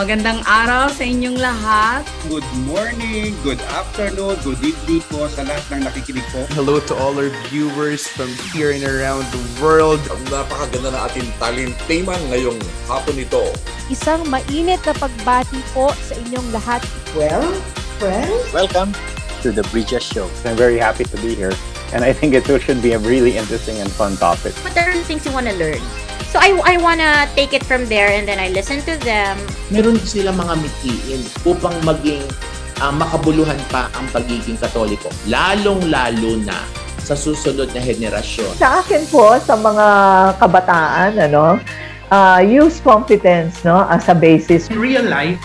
Magandang araw sa inyong lahat. Good morning, good afternoon, good evening po sa lahat ng nakikinig po. Hello to all our viewers from here and around the world. Ang napakaganda na ating talinteman ngayong hapon ito. Isang mainit na pagbati po sa inyong lahat. Well, friends, Welcome to the Bridges Show. I'm very happy to be here. And I think it should be a really interesting and fun topic. But there are things you want to learn. So I, I want to take it from there and then I listen to them. meron silang mga mitiin upang maging ah, makabuluhan pa ang pagiging katoliko. Lalong-lalo na sa susunod na henerasyon. Sa akin po, sa mga kabataan, ano, uh, use competence no, as a basis. In real life,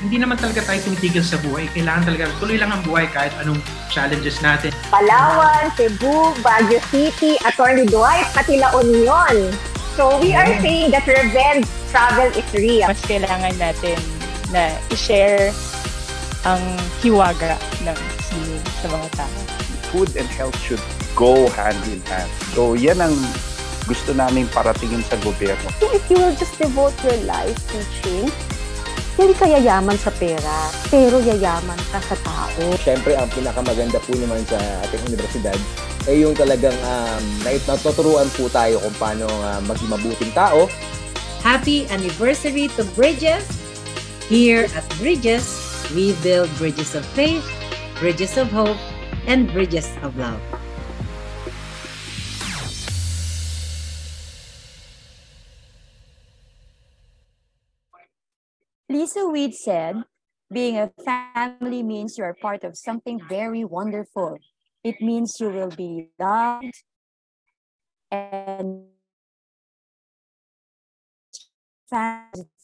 hindi naman talaga tayo tumitigil sa buhay. Kailangan talaga tuloy lang ang buhay kahit anong challenges natin. Palawan, Cebu, Baguio City, Attorney Dwight, pati La Union. So we are saying that revenge travel is real. Mas kailangan natin na i-share ang hiwaga ng sino sa mga tao. Food and health should go hand in hand. So yan ang gusto namin paratingin sa gobyerno. If you will just devote your life teaching, hindi ka yayaman sa pera, pero yayaman ka sa tao. Siyempre, ang pinakamaganda po naman sa ating universidad ay yung talagang um, natuturuan po tayo kung paano uh, maging mabuting tao. Happy anniversary to Bridges. Here at Bridges, we build bridges of faith, bridges of hope, and bridges of love. Lisa Weed said, being a family means you are part of something very wonderful. It means you will be loved and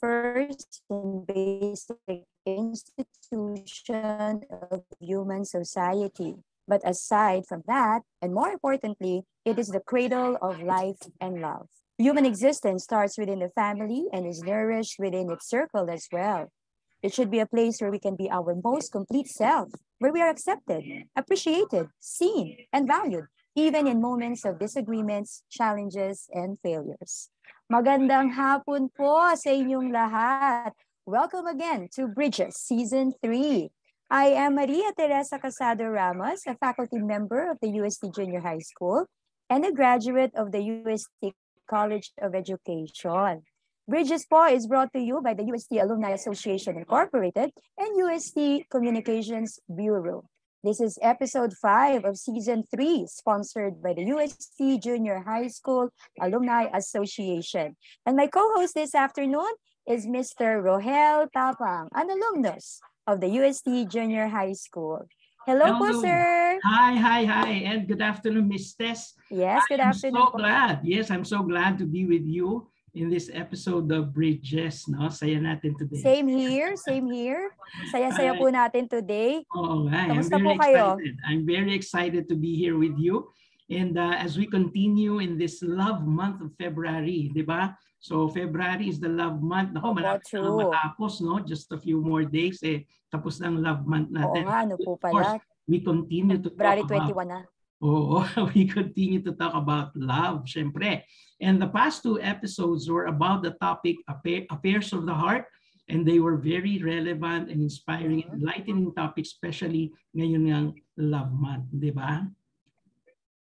first and basic institution of human society. But aside from that, and more importantly, it is the cradle of life and love. Human existence starts within the family and is nourished within its circle as well. It should be a place where we can be our most complete self, where we are accepted, appreciated, seen, and valued, even in moments of disagreements, challenges, and failures. Magandang hapon po sa inyong lahat. Welcome again to Bridges Season 3. I am Maria Teresa Casado Ramos, a faculty member of the UST Junior High School and a graduate of the UST College of Education. Bridges po is brought to you by the UST Alumni Association Incorporated and UST Communications Bureau. This is episode 5 of season 3, sponsored by the UST Junior High School Alumni Association. And my co-host this afternoon is Mr. Rohel Tapang, an alumnus of the UST Junior High School. Hello, po, sir. Hi, hi, hi, and good afternoon, Miss Tess. Yes, good I'm afternoon. so glad. Yes, I'm so glad to be with you in this episode of Bridges. No? Saya natin today. Same here, same here. Saya-saya po natin today. Oo nga. I'm Kamusta very po kayo? excited. I'm very excited to be here with you. And uh, as we continue in this love month of February, di ba? So February is the love month. Nako, malapit na matapos, no? Just a few more days, eh. Tapos na ang love month Oo natin. nga, ano po Of course, pala. we continue to February talk about 21 na. Oo, we continue to talk about love, syempre. And the past two episodes were about the topic affair- affairs of the heart and they were very relevant and inspiring and enlightening topics, especially ngayon ng love month, di ba?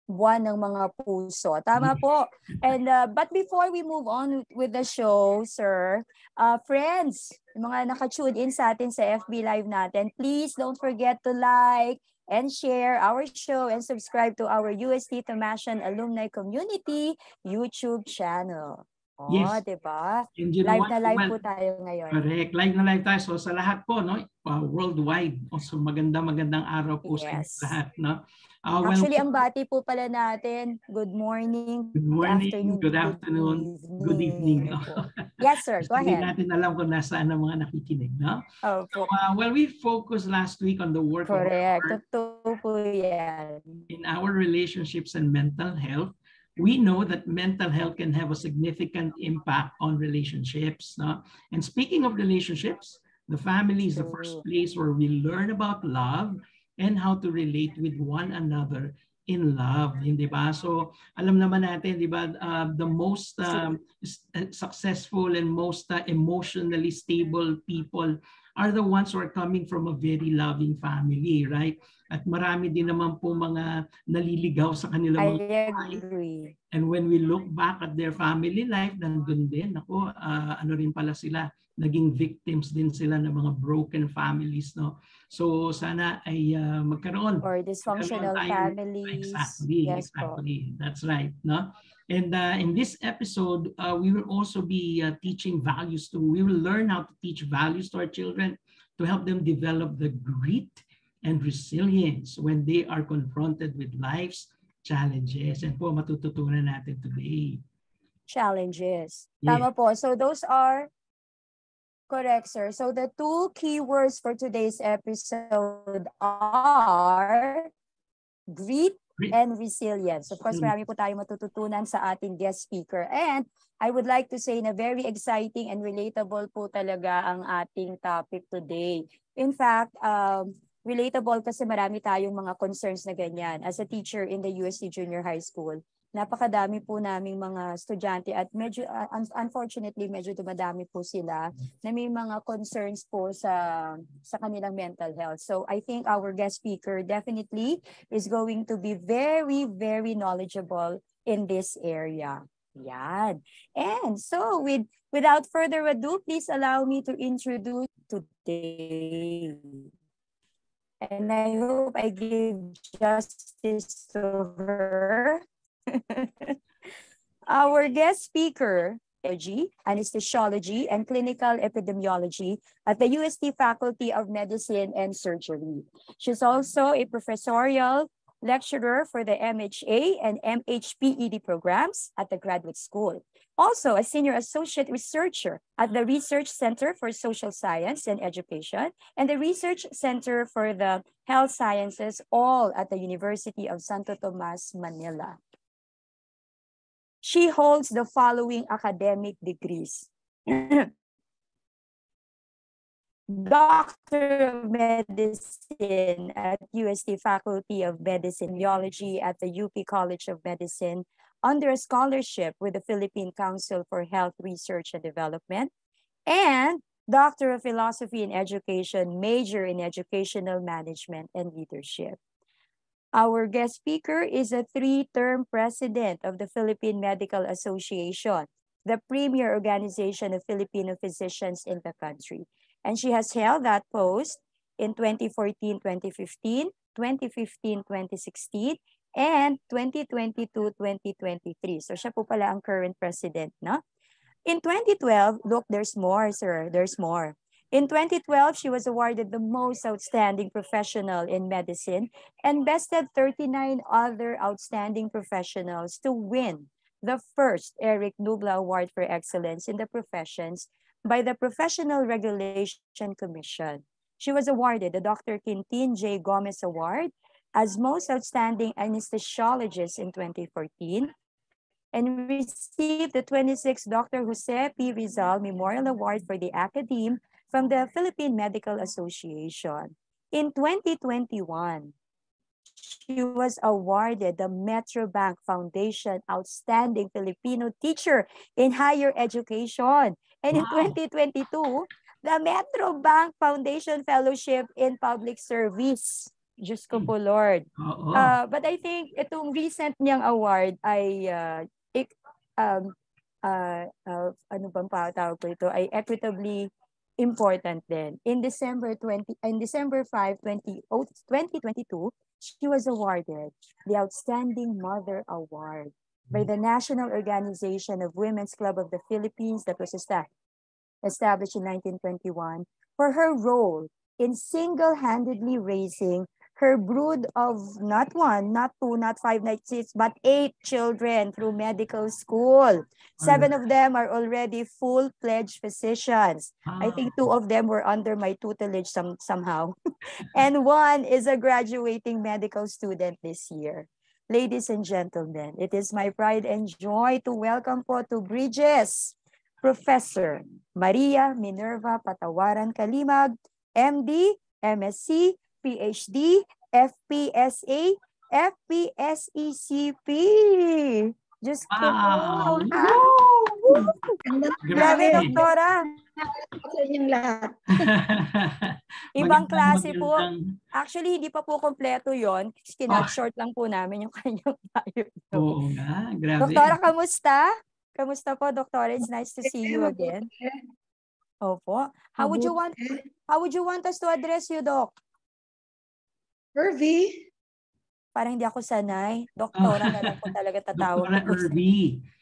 buwan ng mga puso. Tama po. And uh, but before we move on with the show, sir, uh, friends, yung mga naka-tune in sa atin sa FB Live natin, please don't forget to like and share our show and subscribe to our UST Tamashan Alumni Community YouTube channel. Oh, Yes. 'di ba? Live na live Well, po tayo ngayon. Correct. Live na live tayo. So sa lahat po, no? Uh, worldwide. So maganda magandang araw po sa Yes. lahat, no? Uh, well, Actually, ang bati po pala natin, good morning, good morning, good afternoon, good evening. no? Yes, sir. Go Hindi ahead. natin alam kung nasaan ang mga nakikinig, no? Opo. Uh, well, we focused last week on the work of our Correct. Totoo po yan. in our relationships and mental health. We know that mental health can have a significant impact on relationships. No? And speaking of relationships, the family is the first place where we learn about love and how to relate with one another in love, hindi ba? So alam naman natin, di ba, uh, the most um, successful and most uh, emotionally stable people are the ones who are coming from a very loving family, right? At marami din naman po mga naliligaw sa kanilang mga agree. And when we look back at their family life, nandun din, ako, uh, ano rin pala sila, naging victims din sila ng mga broken families, no? So sana ay uh, magkaroon. Or dysfunctional magkaroon families. Exactly, yes, exactly. Po. That's right, no? And uh, in this episode, uh, we will also be uh, teaching values to, we will learn how to teach values to our children to help them develop the grit and resilience when they are confronted with life's challenges. And po matututunan natin today. Challenges. Yeah. Tama po. So those are correct, sir. So the two keywords for today's episode are grit and resilience. Of course, marami po tayong matututunan sa ating guest speaker. And I would like to say na very exciting and relatable po talaga ang ating topic today. In fact, um, relatable kasi marami tayong mga concerns na ganyan. As a teacher in the UST Junior High School, napakadami po naming mga estudyante at medyo uh, unfortunately medyo dumadami po sila na may mga concerns po sa sa kanilang mental health. So I think our guest speaker definitely is going to be very very knowledgeable in this area. Yan. And so with without further ado, please allow me to introduce today. And I hope I give justice to her. Our guest speaker, anesthesiology and clinical epidemiology at the UST Faculty of Medicine and Surgery. She's also a professorial lecturer for the MHA and MHPED programs at the graduate school. Also, a senior associate researcher at the Research Center for Social Science and Education and the Research Center for the Health Sciences, all at the University of Santo Tomas, Manila. She holds the following academic degrees. Doctor of Medicine at UST Faculty of Medicine Biology at the UP College of Medicine under a scholarship with the Philippine Council for Health Research and Development, and Doctor of Philosophy in Education, major in Educational Management and Leadership. Our guest speaker is a three-term president of the Philippine Medical Association, the premier organization of Filipino physicians in the country. And she has held that post in 2014-2015, 2015-2016, and 2022-2023. So siya po pala ang current president, no? In 2012, look, there's more, sir. There's more. In 2012, she was awarded the most outstanding professional in medicine and bested 39 other outstanding professionals to win the first Eric Nubla Award for Excellence in the Professions by the Professional Regulation Commission. She was awarded the Dr. Quintin J. Gomez Award as Most Outstanding Anesthesiologist in 2014 and received the 26th Dr. Jose P. Rizal Memorial Award for the Academe from the Philippine Medical Association. In 2021, she was awarded the Metrobank Foundation Outstanding Filipino Teacher in Higher Education. And in 2022, the Metrobank Foundation Fellowship in Public Service. Diyos ko po, Lord. Uh, but I think itong recent niyang award ay uh, ik, um, uh, uh, ano bang patawag ko ito, ay equitably important din. In December 20 in December 5, 20, 2022, she was awarded the Outstanding Mother Award by the National Organization of Women's Club of the Philippines that was established in 1921 for her role in single-handedly raising her brood of not one, not two, not five, not six, but eight children through medical school. Seven of them are already full-fledged physicians. I think two of them were under my tutelage some, somehow. and one is a graduating medical student this year. Ladies and gentlemen, it is my pride and joy to welcome po to Bridges, Professor Maria Minerva Patawaran Kalimag, MD, MSc, PhD, FPSA, FPSECP. Diyos ko po. Wow! Grabe, doktora. Sa inyong lahat. Ibang klase po. Actually, hindi pa po kompleto yon. Ah. Kinat short lang po namin yung kanyang bio. Oo nga, grabe. Doktora, kamusta? Kamusta po, Doktora? It's nice to see you again. Opo. How would you want how would you want us to address you, Doc? Irvi? Parang hindi ako sanay. Doktora na lang po talaga tatawag. Doktora ko. Irvi.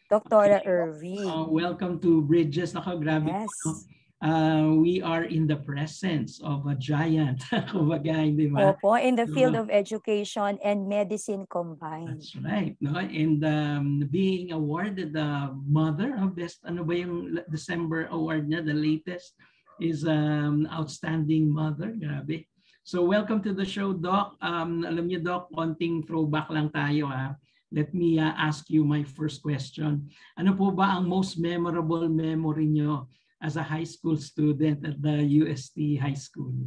Doktora Irvi. Uh, welcome to Bridges. Nako, grabe. Yes. no? Uh, we are in the presence of a giant. Kumbaga, hindi ba? Opo, in the field Oo. of education and medicine combined. That's right. No? And um, being awarded the mother of best, ano ba yung December award niya, the latest, is um, Outstanding Mother. Grabe. So welcome to the show, Doc. Um, alam niyo, Doc, konting throwback lang tayo. Ha? Let me uh, ask you my first question. Ano po ba ang most memorable memory niyo as a high school student at the UST High School?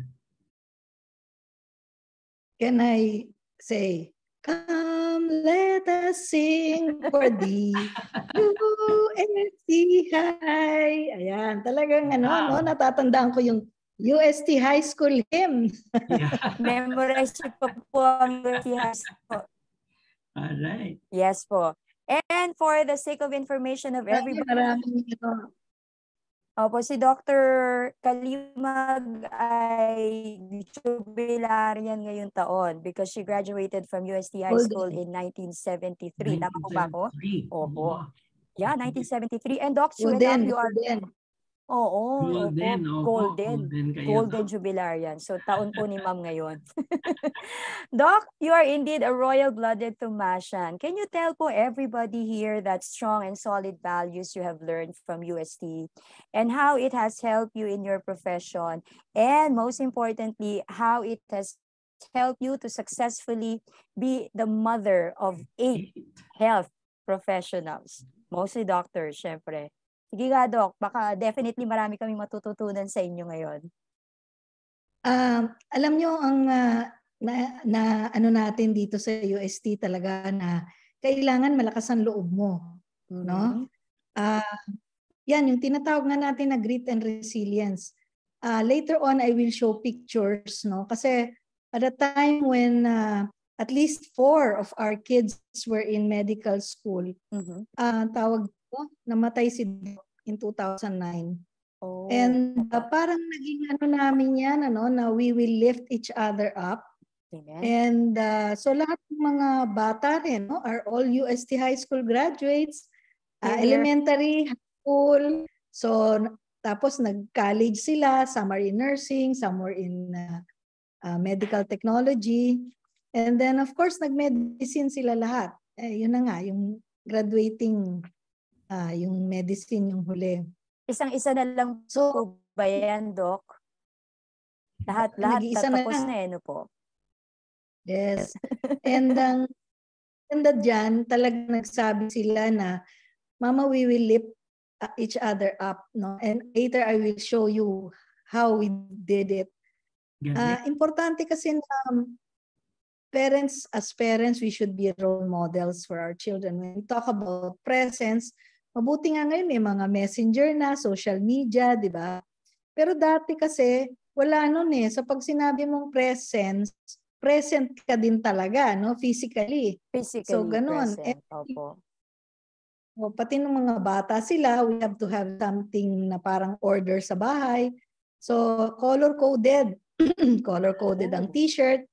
Can I say, Come, let us sing for thee. UST High. Ayan, talagang ano, no, natatandaan ko yung UST High School hymn. Memorize ko pa po ang UST High School. All right. Yes po. And for the sake of information of everybody, Maraming ano, Opo, si Dr. Kalimag ay jubilarian ngayong taon because she graduated from UST High. School in 1973. Tama po ba ako? 1973. Opo. Yeah, 1973. And Doc, enough, you are... golden. Oo, Golden, opo, opo, golden. golden kayo, Golden jubilarian. So, taon po ni ma'am ngayon. Doc, you are indeed a royal-blooded Tomasian. Can you tell po everybody here that strong and solid values you have learned from UST and how it has helped you in your profession and most importantly, how it has helped you to successfully be the mother of eight health professionals, mostly doctors, syempre. Sige nga, Doc. Baka definitely marami kaming matututunan sa inyo ngayon. Um, alam nyo, ang ah, na, na ano natin dito sa UST talaga na kailangan malakas ang loob mo. No? Ah, yan, yung tinatawag nga natin na grit and resilience. Ah, later on, I will show pictures. No? Kasi at the time when ah, at least four of our kids were in medical school, ah, tawag ko, namatay si Doc in 2009. Oh. And uh, parang naging ano namin yan, ano, na we will lift each other up. Amen. And uh, so lahat ng mga bata rin, no, are all UST high school graduates, uh, elementary, high school. So tapos nag-college sila, some are in nursing, some were in uh, uh, medical technology. And then of course nag-medicine sila lahat. Eh, yun na nga, yung graduating, uh, yung medicine yung huli. Isang-isa na lang po ba yan, Doc? Lahat, lahat Nag-iisa na tatapos na, eh, ano po? Yes. And ang ganda dyan, talagang nagsabi sila na, Mama, we will lift uh, each other up. No? And later, I will show you how we did it. Ah, importante kasi na um, parents, as parents, we should be role models for our children. When we talk about presence, mabuti nga ngayon may mga messenger na, social media, di ba? Pero dati kasi, wala nun eh. So pag sinabi mong presence, present ka din talaga, no? Physically. Physically so ganun. present. Opo. o, pati ng mga bata sila, we have to have something na parang order sa bahay. So, color-coded. color-coded ang t-shirt,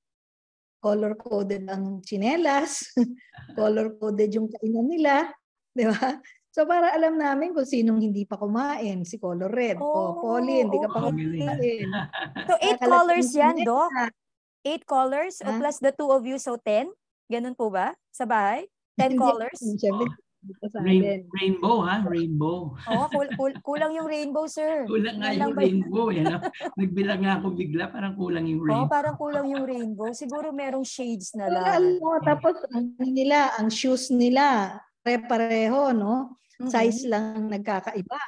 color-coded ang chinelas, color-coded yung kainan nila, di ba? So, para alam namin kung sinong hindi pa kumain, si color red. o, Polly, hindi ka pa kumain. So, eight colors yan. Doc? Eight colors o Ah. plus the two of you, so ten? Ganun po ba? Sa bahay? Ten colors? Siyempre, sa Rain- rainbow, ha? Rainbow. Oo, kul- kul- kulang yung rainbow, sir. Kulang nga Yan yung rainbow. Eh, no? Nagbilang nga ako bigla, parang kulang yung Oo, rainbow. parang kulang yung rainbow. Siguro merong shades na lang. alam mo, tapos ang nila, ang shoes nila, pare-pareho, no? Size lang ang nagkakaiba.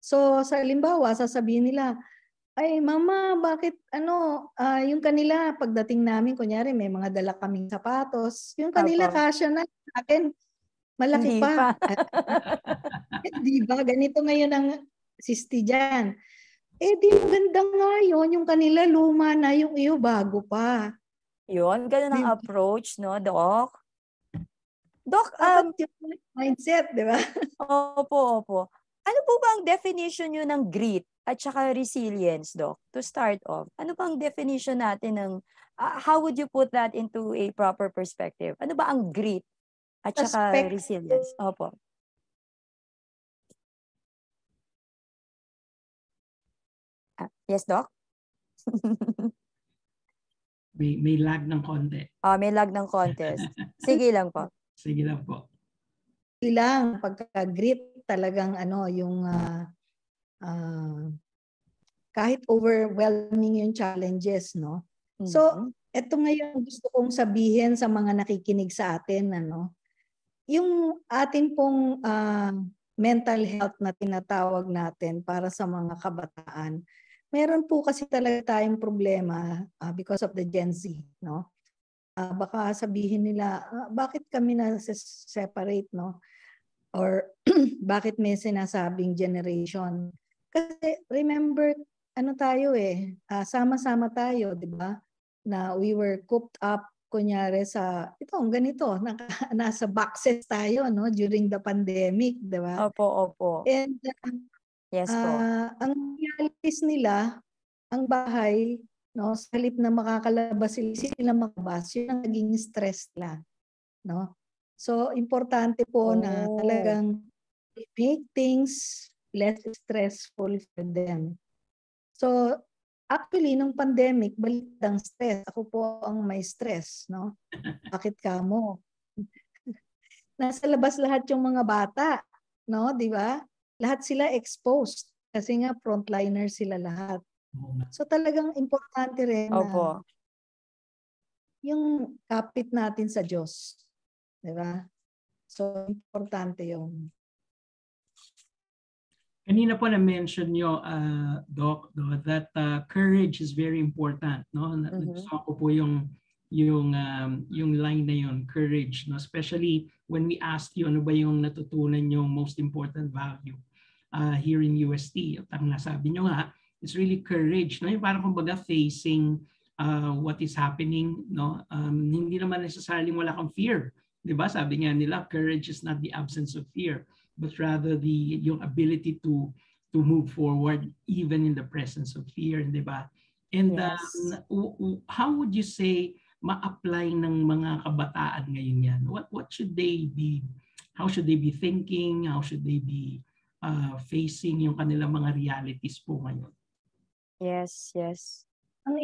So, sa limbawa, sasabihin nila, Ay, mama, bakit ano, ah, yung kanila pagdating namin kunyari may mga dala kaming sapatos, yung kanila Opo. kasya na sa akin malaki Hindi pa. pa. Di ba? Ganito ngayon ang sisti dyan. Eh di maganda nga yun, yung kanila luma na, yung iyo bago pa. Yun, ganun ang Di- approach, no, Doc? Doc, um, mindset, di ba? opo, opo. Ano po ba ang definition nyo ng grit at saka resilience, Doc? To start off, ano ba ang definition natin ng, ah, how would you put that into a proper perspective? Ano ba ang grit at saka Aspect. resilience? Opo. Ah, yes, Doc? May, may lag ng konti. Ah, may lag ng contest. Sige lang po. Sige lang po. Ilang pagka-grit talagang ano, yung ah, ah, kahit overwhelming yung challenges, no? So, eto ngayon gusto kong sabihin sa mga nakikinig sa atin, ano, yung atin pong ah, mental health na tinatawag natin para sa mga kabataan, meron po kasi talaga tayong problema ah, because of the Gen Z, no? Ah, baka sabihin nila, "Ah, bakit kami na separate, no? Or bakit may sinasabing generation? Kasi remember, ano tayo eh, ah, sama-sama tayo, di ba? Na we were cooped up, kunyari sa, ito, ganito, naka, nasa boxes tayo, no? During the pandemic, di ba? Opo, opo. And uh, Yes po. ah, ang realities nila, ang bahay, no, sa halip na makakalabas sila, sila makabas, yun ang naging stress nila. No? So, importante po na Oh. talagang make things less stressful for them. So, actually, nung pandemic, balik ang stress. Ako po ang may stress, no? Bakit ka mo? Nasa labas lahat yung mga bata, no? Di ba? Lahat sila exposed kasi nga frontliner sila lahat. So talagang importante rin na Opo. yung kapit natin sa Diyos. Di ba? So importante yung Kanina po na-mention nyo, uh, Doc, no, that uh, courage is very important. No? Mhm. Nagustuhan ko po yung, yung, um, yung line na yun, courage. No? Especially when we ask you ano ba yung natutunan yung most important value uh, here in UST. At ang nasabi nyo nga, it's really courage. No? Yung parang kumbaga facing uh, what is happening. No? Um, hindi naman necessarily wala kang fear. 'Di ba? Sabi nga nila, courage is not the absence of fear but rather the yung ability to to move forward even in the presence of fear, 'di ba? And Yes. um, w- w- how would you say ma-apply ng mga kabataan ngayon yan? What what should they be how should they be thinking? How should they be uh, facing yung kanilang mga realities po ngayon? Yes, yes. ang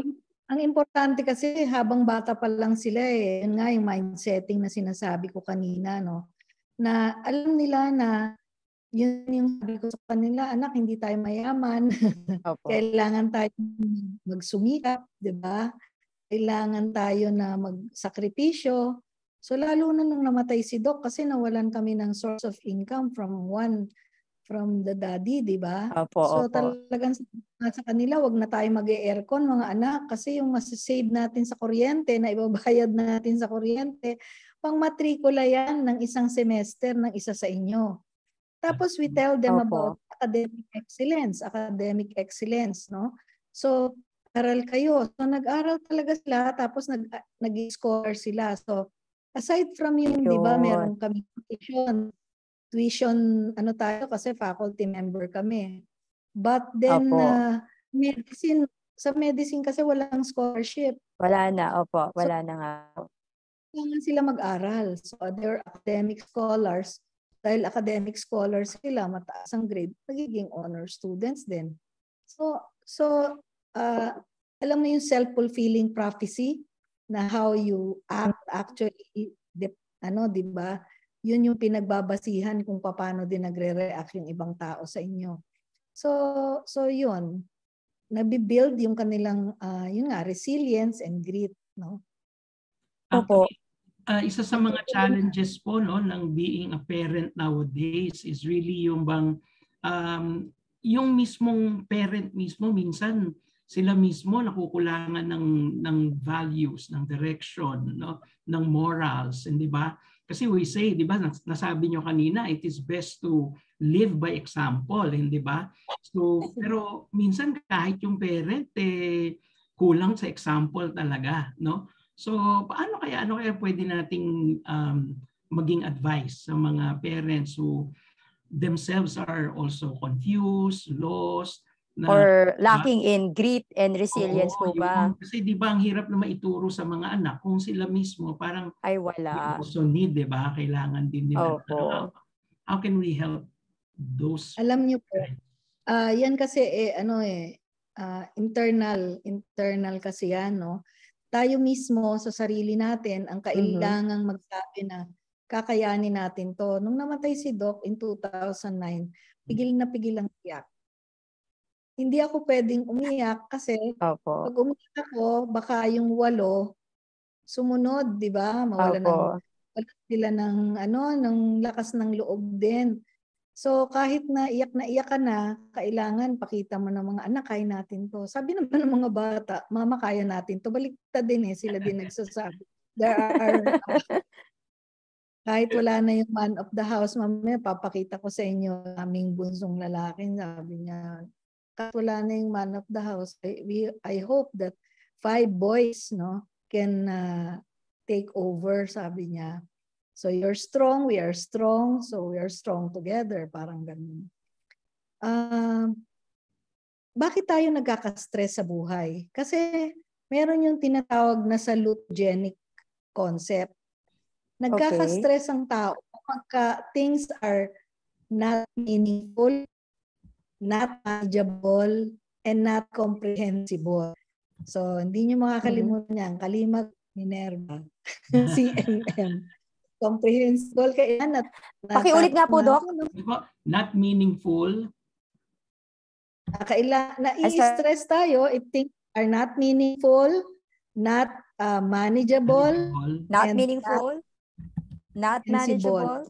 ang importante kasi habang bata pa lang sila eh, yun nga yung mindsetting na sinasabi ko kanina, no? Na alam nila na yun yung sabi ko sa kanila, anak, hindi tayo mayaman. Kailangan tayo magsumikap, di ba? Kailangan tayo na magsakripisyo. So lalo na nung namatay si Doc kasi nawalan kami ng source of income from one from the daddy, di ba? Opo, so opo. talagang sa- sa kanila, wag na tayo mag-aircon mga anak kasi yung masasave natin sa kuryente na ibabayad natin sa kuryente, pang matrikula yan ng isang semester ng isa sa inyo. Tapos we tell them Opo. about academic excellence, academic excellence, no? So, aral kayo. So, nag-aral talaga sila, tapos nag, nag-score sila. So, aside from yung, di ba, meron kami tuition, tuition, ano tayo, kasi faculty member kami. But then, Opo. uh, medicine, sa medicine kasi walang scholarship. Wala na, opo. Wala na nga. Kailangan sila mag-aral. So, they're academic scholars. Dahil academic scholars sila, mataas ang grade, magiging honor students din. So, so uh, alam mo yung self-fulfilling prophecy na how you act actually, di, ano, di ba? Yun yung pinagbabasihan kung paano din nagre-react yung ibang tao sa inyo. So, so yun. Nabibuild yung kanilang, uh, yun nga, resilience and grit, no? Opo. uh, isa sa mga challenges po no ng being a parent nowadays is really yung bang um, yung mismong parent mismo minsan sila mismo nakukulangan ng ng values, ng direction, no, ng morals, hindi ba? Kasi we say, di ba, nasabi nyo kanina, it is best to live by example, hindi ba? So, pero minsan kahit yung parent eh kulang sa example talaga, no? So, paano kaya ano kaya pwede nating um, maging advice sa mga parents who themselves are also confused, lost, na, or lacking in grit and resilience oo, po ba? Yun, kasi di ba ang hirap na maituro sa mga anak kung sila mismo parang ay wala. Also need, di ba? Kailangan din nila. Opo. How, how can we help those? Alam niyo po, uh, yan kasi eh, ano eh, uh, internal, internal kasi yan, no? Tayo mismo sa sarili natin ang mm-hmm. kailangang mm-hmm. magsabi na kakayanin natin to. Nung namatay si Doc in 2009, pigil na pigil ang iyak hindi ako pwedeng umiyak kasi Opo. pag umiyak ako, baka yung walo sumunod, 'di ba? Mawala ng wala sila ng ano, ng lakas ng loob din. So kahit na iyak na iyak ka na, kailangan pakita mo ng mga anak, kaya natin to. Sabi naman ng mga bata, mama, kaya natin to. Baliktad din eh, sila din nagsasabi. There are, kahit wala na yung man of the house, mamaya papakita ko sa inyo aming bunsong lalaki. Sabi niya, wala na yung man of the house, I, we, I hope that five boys no can uh, take over, sabi niya. So you're strong, we are strong, so we are strong together, parang ganun. Uh, bakit tayo nagkaka-stress sa buhay? Kasi meron yung tinatawag na salutogenic concept. Nagkaka-stress ang tao pagka things are not meaningful, not manageable, and not comprehensible. So, hindi nyo makakalimutan mm-hmm. yan. Kalimag Minerva. CMM. Comprehensible. Kaya nat, Pakiulit nga po, Doc. Not meaningful. Kaila, na-stress tayo if things are not meaningful, not uh, manageable, not meaningful, not, not manageable,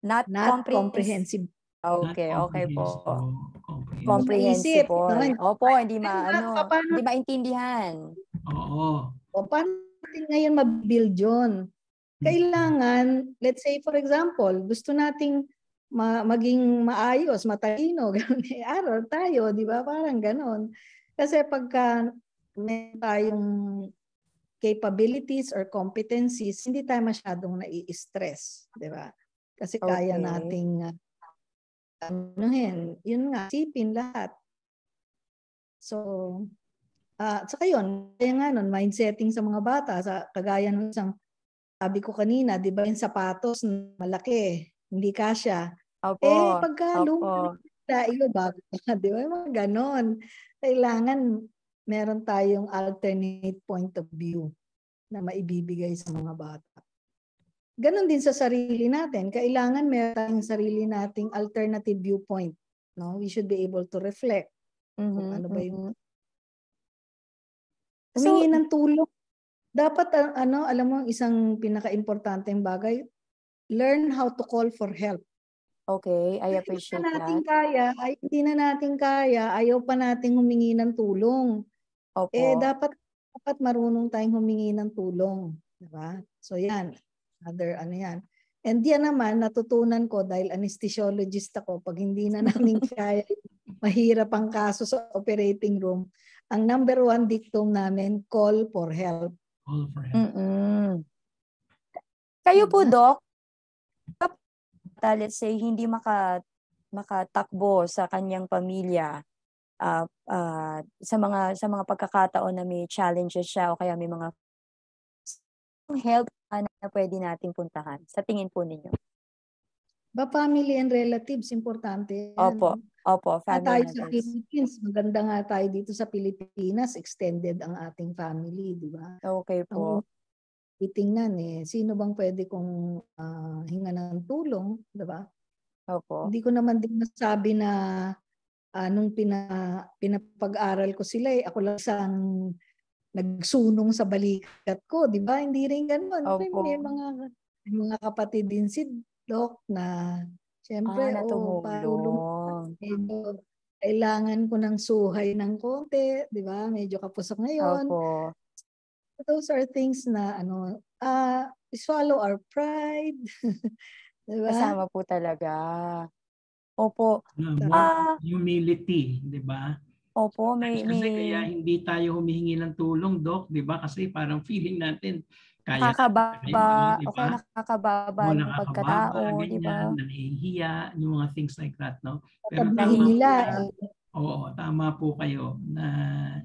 not, not comprehensible. Okay, okay po. Comprehensible. Opo, hindi ma ano, hindi maintindihan. Oo. O paano natin ngayon mabuild yun? Kailangan, let's say for example, gusto nating ma- maging maayos, matalino, ganun eh, aral tayo, di ba? Parang ganun. Kasi pagka may tayong capabilities or competencies, hindi tayo masyadong nai-stress, di ba? Kasi kaya okay. nating uh, anuhin, yun nga, sipin lahat. So, uh, saka yun, kaya nga nun, mindsetting sa mga bata, sa kagaya ng isang, sabi ko kanina, di ba yung sapatos, malaki, hindi kasya. Opo, eh, pagka lumang bago di ba? Mga ganon. Kailangan meron tayong alternate point of view na maibibigay sa mga bata. Ganon din sa sarili natin. Kailangan meron tayong sarili nating alternative viewpoint. No? We should be able to reflect. Mm-hmm, kung ano ba yung... Mm-hmm. Humingi so, ng tulong. Dapat, uh, ano, alam mo, isang pinaka-importanteng bagay, learn how to call for help. Okay, I appreciate hindi na natin that. Kaya, ay, hindi na natin kaya, ayaw pa nating humingi ng tulong. Opo. Eh, dapat, dapat marunong tayong humingi ng tulong. Diba? So, yan other ano yan. And yan naman, natutunan ko dahil anesthesiologist ako, pag hindi na namin kaya, mahirap ang kaso sa operating room, ang number one dictum namin, call for help. Call for help. Mm-mm. Kayo po, Doc, let's say, hindi maka, makatakbo sa kanyang pamilya, uh, uh, sa mga sa mga pagkakataon na may challenges siya o kaya may mga help na pwede nating puntahan sa tingin po ninyo? Ba family and relatives importante. Yan. Opo. Opo, family tayo sa Philippines, maganda nga tayo dito sa Pilipinas, extended ang ating family, di ba? Okay po. Ang titingnan eh, sino bang pwede kong uh, hinga ng tulong, di ba? Opo. Hindi ko naman din masabi na uh, nung pina, pinapag-aral ko sila eh, ako lang isang nagsunong sa balikat ko, di ba? Hindi rin ganun. May, may mga may mga kapatid din si Doc na Siyempre, ah, oh, parulong. Medyo kailangan ko ng suhay ng konti, di ba? Medyo kapusok ngayon. Opo. Those are things na ano, uh, swallow our pride. di ba? Kasama po talaga. Opo. Uh, more Ah, humility, di ba? Opo, may, Kasi may kaya hindi tayo humihingi ng tulong, Doc, di ba? Kasi parang feeling natin, kaya nakakababa, di o kaya nakakababa O ng pagkatao, di ba? nahihiya, yung mga things like that, no? Sabihin tama nila, po, oo, tama po kayo na,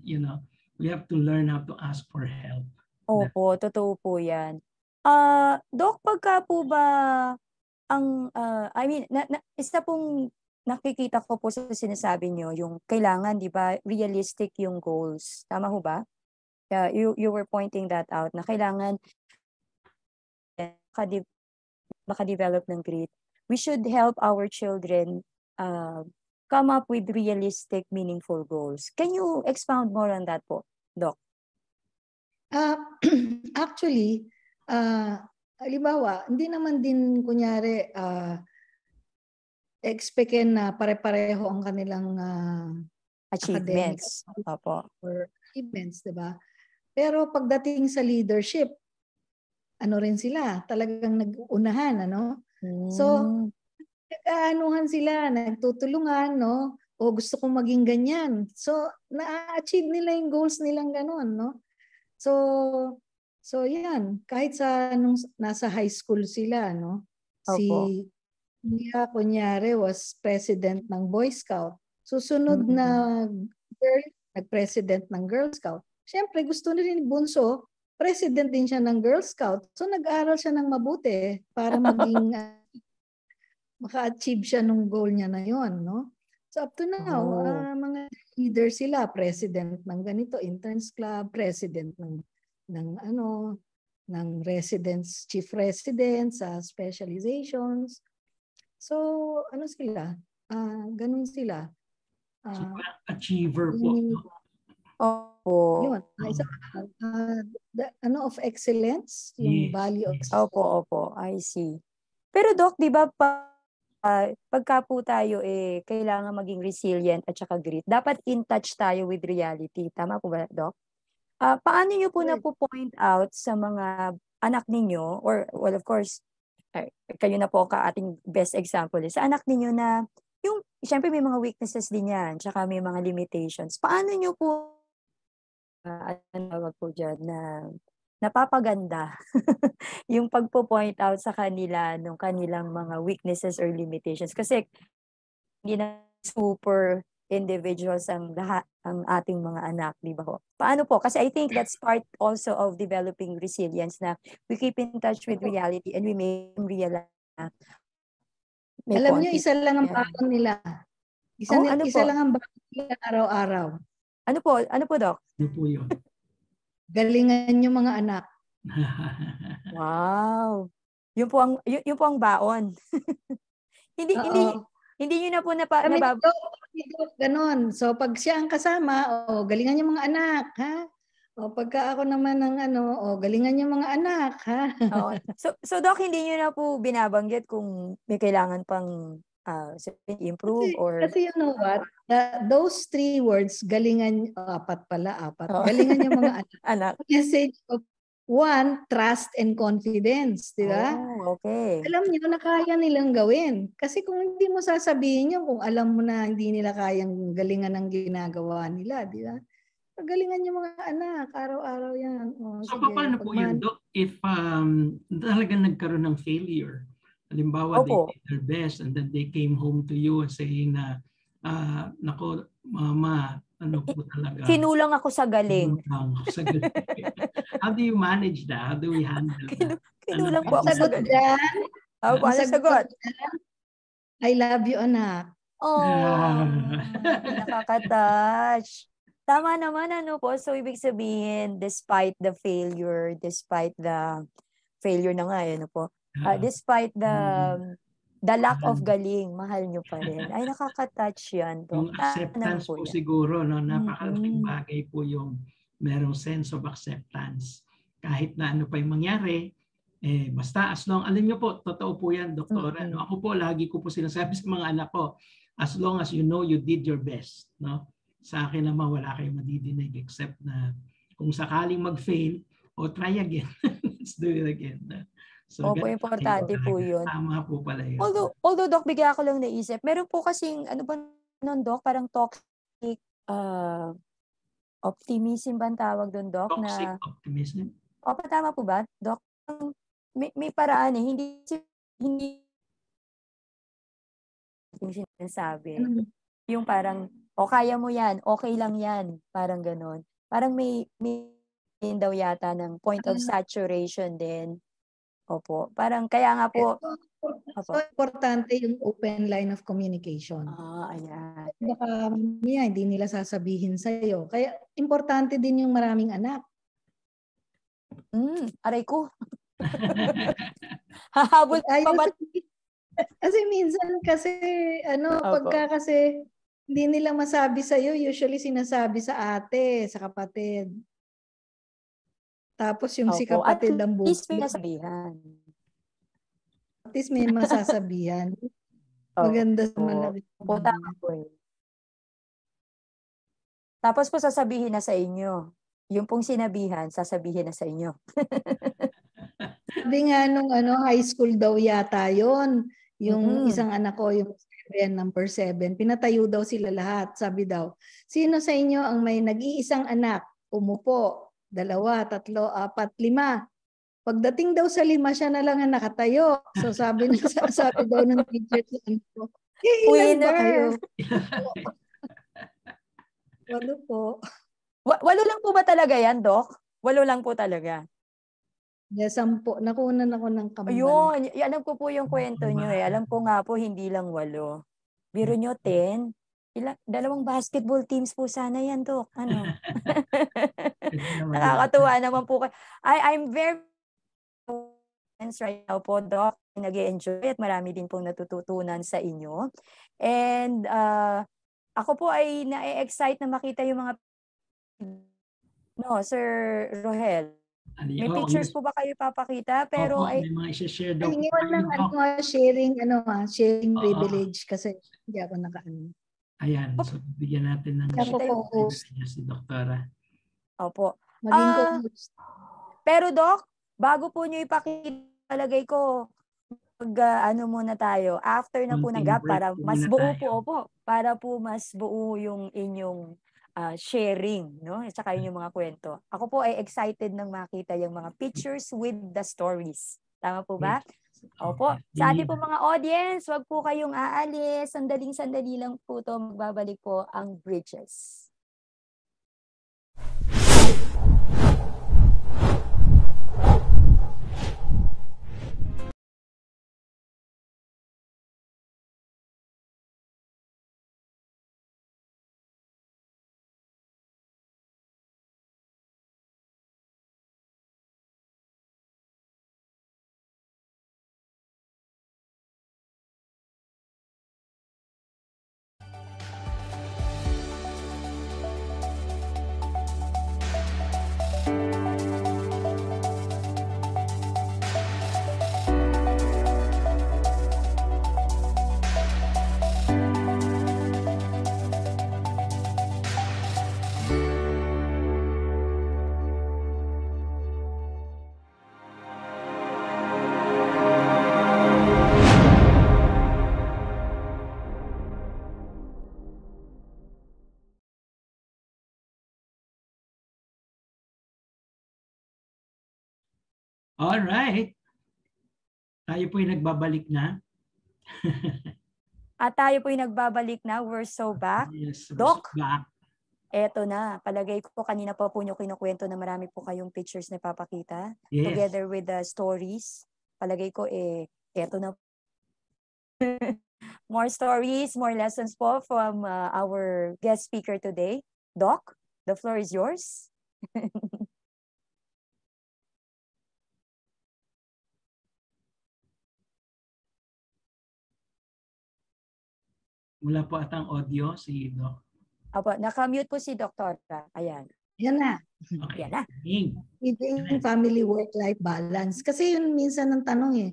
you know, we have to learn how to ask for help. Opo, totoo po yan. Ah, Doc, pagka po ba ang, ah, I mean, na, na, isa pong nakikita ko po sa sinasabi nyo, yung kailangan, di ba, realistic yung goals. Tama ho ba? Yeah, you, you were pointing that out na kailangan makade- makadevelop ng grit. We should help our children uh, come up with realistic, meaningful goals. Can you expound more on that po, Doc? Ah, actually, ah, halimbawa, hindi naman din kunyari ah expectin na pare-pareho ang kanilang ah, Achievements. Opo. or achievements, 'di ba? Pero pagdating sa leadership, ano rin sila, talagang nag-unahan, ano? So, Mm. nag-aanuhan sila, nagtutulungan, no? O gusto kong maging ganyan. So, na-achieve nila yung goals nilang ganun, no? So, so yan. Kahit sa nung nasa high school sila, no? Si Mia, kunyari, was president ng Boy Scout. Susunod Mm. na girl, nag-president ng Girl Scout. Siyempre, gusto na rin ni Bunso, president din siya ng Girl Scout. So, nag-aral siya ng mabuti para maging ah, maka-achieve siya nung goal niya na yon, no? So up to now, Oh. ah, mga leader sila, president ng ganito, interns club, president ng ng ano, ng residence, chief residence sa specializations. So, ano sila? Ah, ganun sila. So, parang achiever po. No? Opo. yun, ah, isa, ah, the- ano of excellence, yung Yes, value of yes. Opo, opo. I see. Pero Doc, di ba pa, ah, pagka po tayo eh, kailangan maging resilient at saka grit, dapat in touch tayo with reality. Tama po ba, Doc? Ah, paano niyo po na po point out sa mga anak ninyo, or well, of course, kayo na po ka ating best example, sa anak ninyo na yung, syempre may mga weaknesses din yan, tsaka may mga limitations. Paano niyo po, ah, ano po dyan, na napapaganda yung pagpo-point out sa kanila nung kanilang mga weaknesses or limitations. Kasi hindi na super individuals ang lahat ang ating mga anak, di ba ho? Paano po? Kasi I think that's part also of developing resilience na we keep in touch with reality and we make them realize na may Alam niyo, isa lang ang baon nila. Isa, Oh, ano isa po? lang ang baon nila araw-araw. Ano po? Ano po, Doc? Ano po yun? Galingan yung mga anak. Wow. Yun po ang yun, yun po ang baon. hindi Oo. hindi hindi niyo na po napa, Kami nabab- dito, kami dito, ganon. So pag siya ang kasama, o galingan yung mga anak, ha? O pagka ako naman ng ano, o galingan yung mga anak, ha? Oo. So so Doc, hindi niyo na po binabanggit kung may kailangan pang sabihin, improve or Kasi you know what? The- those three words, galingan, oh, apat pala, apat. Oo. Galingan yung mga anak. anak. Message of one, trust and confidence, di ba? Oh, okay. Alam niyo na kaya nilang gawin. Kasi kung hindi mo sasabihin yun, kung alam mo na hindi nila kayang galingan ng ginagawa nila, di ba? Pagalingan yung mga anak, araw-araw yan. O, So, sige, paano po yun, Doc? If um, talagang nagkaroon ng failure, halimbawa, Opo. they did their best and then they came home to you and saying na, ah, nako, mama, ano po talaga. Kinulang ako sa galing. Kinulang ako sa galing. How do you manage that? How do we handle that? Kinulang Ano po ako sa sagot galing. dyan, po, ang ano sagot? I love you, anak. Oh, Ah. nakaka-touch. Tama naman, ano po. So, ibig sabihin, despite the failure, despite the failure na nga, eh, ano po, ah, despite the the lack of galing, mahal nyo pa rin. Ay, nakaka-touch yan. To. Yung acceptance po siguro, no, napakalaking bagay po yung merong sense of acceptance. Kahit na ano pa yung mangyari, eh, basta as long, alam niyo po, totoo po yan, doktora. No? Ako po, lagi ko po sinasabi sa mga anak ko, as long as you know you did your best. No? Sa akin naman, wala kayong madidinig except na kung sakaling mag-fail, o try again. Let's do it again. So, Opo, importante po yun. Tama po pala yun. Although, although Doc, bigla ko lang naisip, meron po kasing, ano ba nun, Doc, parang toxic uh, optimism ba ang tawag doon, Doc? Toxic na, optimism? Opo, tama po ba, Doc? May, may paraan eh, hindi, hindi yung sinasabi. Mm. Yung parang, o kaya mo yan, okay lang yan, parang ganon. Parang may, may daw yata ng point of Ah. saturation din. Opo. Parang kaya nga po. So, importante yung open line of communication. Ah, ayan. Baka mamaya hindi nila sasabihin sa'yo. Kaya importante din yung maraming anak. Mm, aray ko. Hahabol pa ba? kasi, kasi minsan kasi, ano, Opo. pagka kasi hindi nila masabi sa'yo, usually sinasabi sa ate, sa kapatid. Tapos yung si Opo. At kapatid ang least buhay. may nasabihan. At least may masasabihan. Maganda sa malaki. Opo, tama po eh. Tapos po sasabihin na sa inyo. Yung pong sinabihan, sasabihin na sa inyo. Sabi nga nung ano, high school daw yata yon Yung Mm. isang anak ko, yung seven, number seven, pinatayo daw sila lahat. Sabi daw, sino sa inyo ang may nag-iisang anak? Umupo. Dalawa, tatlo, apat, lima. Pagdating daw sa lima, siya na lang ang nakatayo. So sabi, na, sabi daw ng teacher sa anak ko, eh, ilan ba Winner. kayo? Walo po. Wa- walo lang po ba talaga yan, Doc? Walo lang po talaga. Yeah, sampo. Nakunan ako ng kambal. Ayun, y- alam ko po yung kwento nyo eh. Alam ko nga po, hindi lang walo. Biro nyo, ten. Ilang, dalawang basketball teams po sana yan, Dok. Ano? Nakakatuwa naman po. kayo. I, I'm very right now po, Doc. nag enjoy at marami din pong natututunan sa inyo. And uh, ako po ay na-excite na makita yung mga no, Sir Rohel. May Oo, pictures po ba kayo papakita? Pero Opo, ay may mga isa-share daw. Po ngayon tayo, lang ano, sharing, ano ah, sharing Oo. privilege kasi hindi ako nakaano. Ayan, so bigyan natin ng Ako po, host. si Doktora. Opo. Maging Ah, co-host. Pero Doc, bago po nyo ipakita, palagay ko, mag, ah, ano muna tayo, after na po ng gap, para mas buo tayo. po, opo, para po mas buo yung inyong ah, sharing, no? At saka yung mga kwento. Ako po ay excited nang makita yung mga pictures with the stories. Tama po ba? Opo. Sa ating po mga audience, wag po kayong aalis. Sandaling-sandali lang po to Magbabalik po ang Bridges. All right. Tayo po yung nagbabalik na. At tayo po yung nagbabalik na. We're so back. Yes, we're Doc, back. eto na. Palagay ko kanina pa po nyo kinukwento na marami po kayong pictures na papakita. Yes. Together with the stories. Palagay ko eh, eto na. more stories, more lessons po from uh, our guest speaker today. Doc, the floor is yours. Wala po atang audio si Doc. Apo, naka-mute po si Dr. Ayan. Yan na. Okay. Yan na. Eating family work-life balance. Kasi yun minsan ang tanong eh.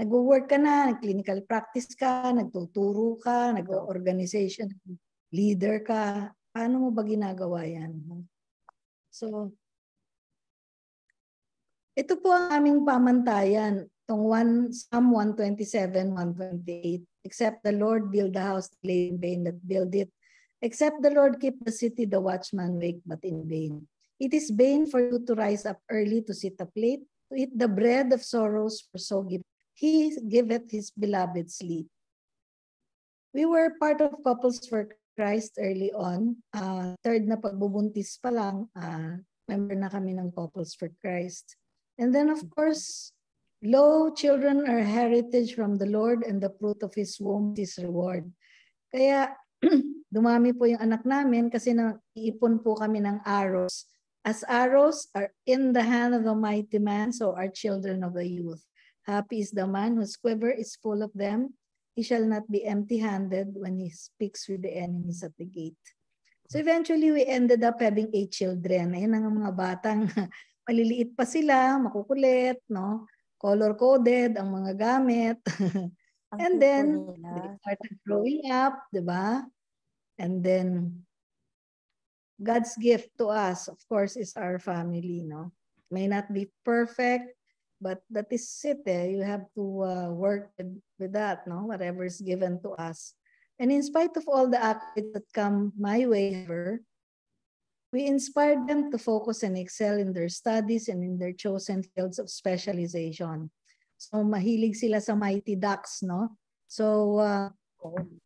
nagwo-work ka na, clinical practice ka, nagtuturo ka, nag-organization, leader ka. Paano mo ba ginagawa yan? So, ito po ang aming pamantayan, itong one, Psalm 127, 128. Except the Lord build the house, lay in vain that build it. Except the Lord keep the city, the watchman wake but in vain. It is vain for you to rise up early to sit up late, to eat the bread of sorrows, for so give, he giveth his beloved sleep. We were part of Couples for Christ early on. Uh, third na pagbubuntis pa lang, uh, member na kami ng Couples for Christ. And then of course, Lo, children are heritage from the Lord and the fruit of His womb is reward. Kaya dumami po yung anak namin kasi naiipon po kami ng arrows. As arrows are in the hand of the mighty man, so are children of the youth. Happy is the man whose quiver is full of them. He shall not be empty-handed when he speaks with the enemies at the gate. So eventually, we ended up having eight children. Ayun ang mga batang maliliit pa sila, makukulit, no? Color-coded ang mga gamit. and then, they started growing up, di ba? And then, God's gift to us, of course, is our family, no? May not be perfect, but that is it, eh? You have to uh, work with, with that, no? Whatever is given to us. And in spite of all the accolades that come my way, however, We inspired them to focus and excel in their studies and in their chosen fields of specialization. So mahilig sila sa Mighty Ducks, no? So uh,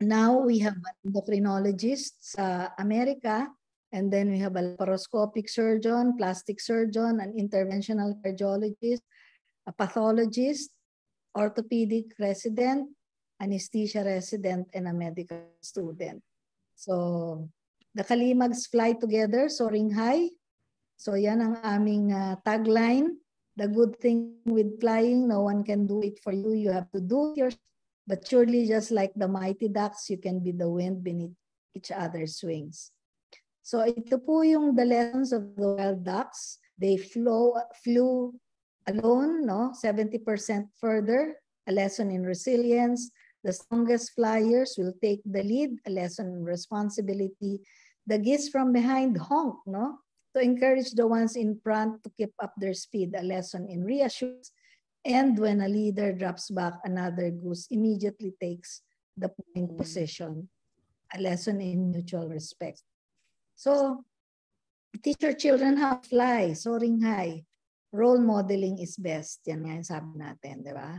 now we have an endocrinologist sa America and then we have a laparoscopic surgeon, plastic surgeon, an interventional cardiologist, a pathologist, orthopedic resident, anesthesia resident, and a medical student. So The Kalimags fly together, soaring high. So yan ang aming uh, tagline. The good thing with flying, no one can do it for you. You have to do it yourself. But surely just like the mighty ducks, you can be the wind beneath each other's wings. So ito po yung the lessons of the wild ducks. They flow, flew alone, no? 70% further, a lesson in resilience. The strongest flyers will take the lead, a lesson in responsibility the geese from behind honk, no? To encourage the ones in front to keep up their speed, a lesson in reassurance. And when a leader drops back, another goose immediately takes the point mm. position, a lesson in mutual respect. So, teach your children how to fly, soaring high. Role modeling is best. Yan nga yung sabi natin, di ba?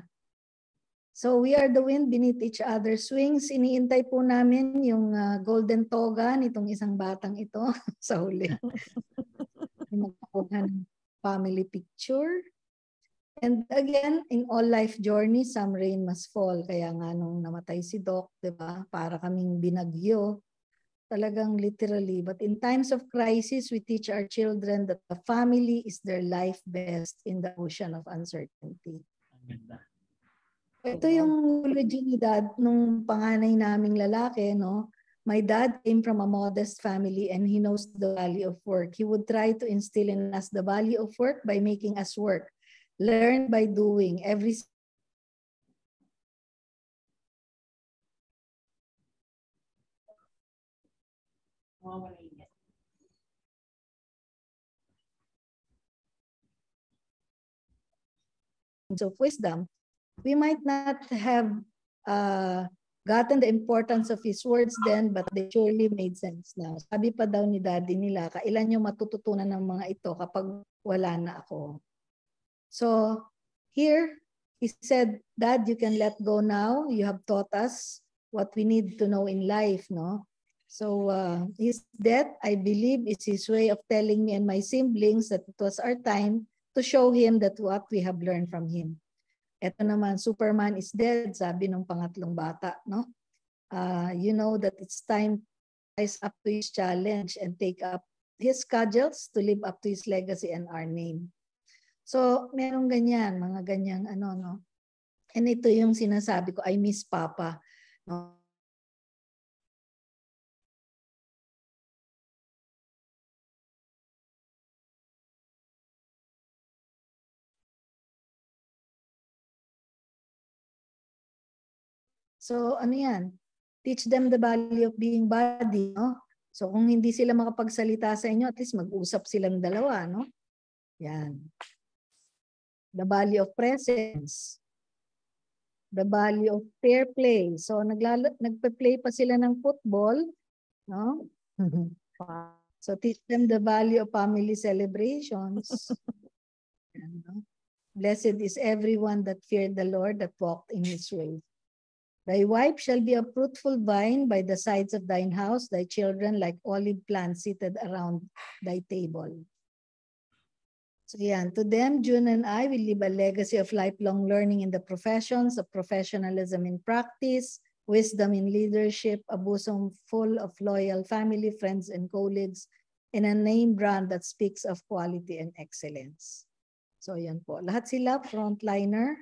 So we are the wind beneath each other's wings. Iniintay po namin yung uh, golden toga nitong isang batang ito sa huli. Magkakuha ng family picture. And again, in all life journey, some rain must fall. Kaya nga nung namatay si Doc, di ba? Para kaming binagyo. Talagang literally. But in times of crisis, we teach our children that the family is their life best in the ocean of uncertainty. Ganda. Ito yung eulogy ni dad nung panganay naming lalaki, no? My dad came from a modest family and he knows the value of work. He would try to instill in us the value of work by making us work. Learn by doing. Every of wisdom we might not have uh, gotten the importance of his words then, but they surely made sense now. Sabi pa daw ni daddy nila, kailan yung matututunan ng mga ito kapag wala na ako. So, here, he said, Dad, you can let go now. You have taught us what we need to know in life, no? So, uh, his death, I believe, is his way of telling me and my siblings that it was our time to show him that what we have learned from him. Ito naman, Superman is dead, sabi ng pangatlong bata, no? Uh, you know that it's time to rise up to his challenge and take up his schedules to live up to his legacy and our name. So, merong ganyan, mga ganyang ano, no? And ito yung sinasabi ko, I miss Papa. No? So ano yan? Teach them the value of being body, no? So kung hindi sila makapagsalita sa inyo, at least mag-usap silang dalawa, no? Yan. The value of presence. The value of fair play. So naglala, nagpe-play pa sila ng football, no? so teach them the value of family celebrations. Yan, no? Blessed is everyone that feared the Lord, that walked in his ways. Thy wife shall be a fruitful vine by the sides of thine house, thy children like olive plants seated around thy table. So yan, to them, June and I will leave a legacy of lifelong learning in the professions, of professionalism in practice, wisdom in leadership, a bosom full of loyal family, friends, and colleagues, and a name brand that speaks of quality and excellence. So yan po. Lahat sila frontliner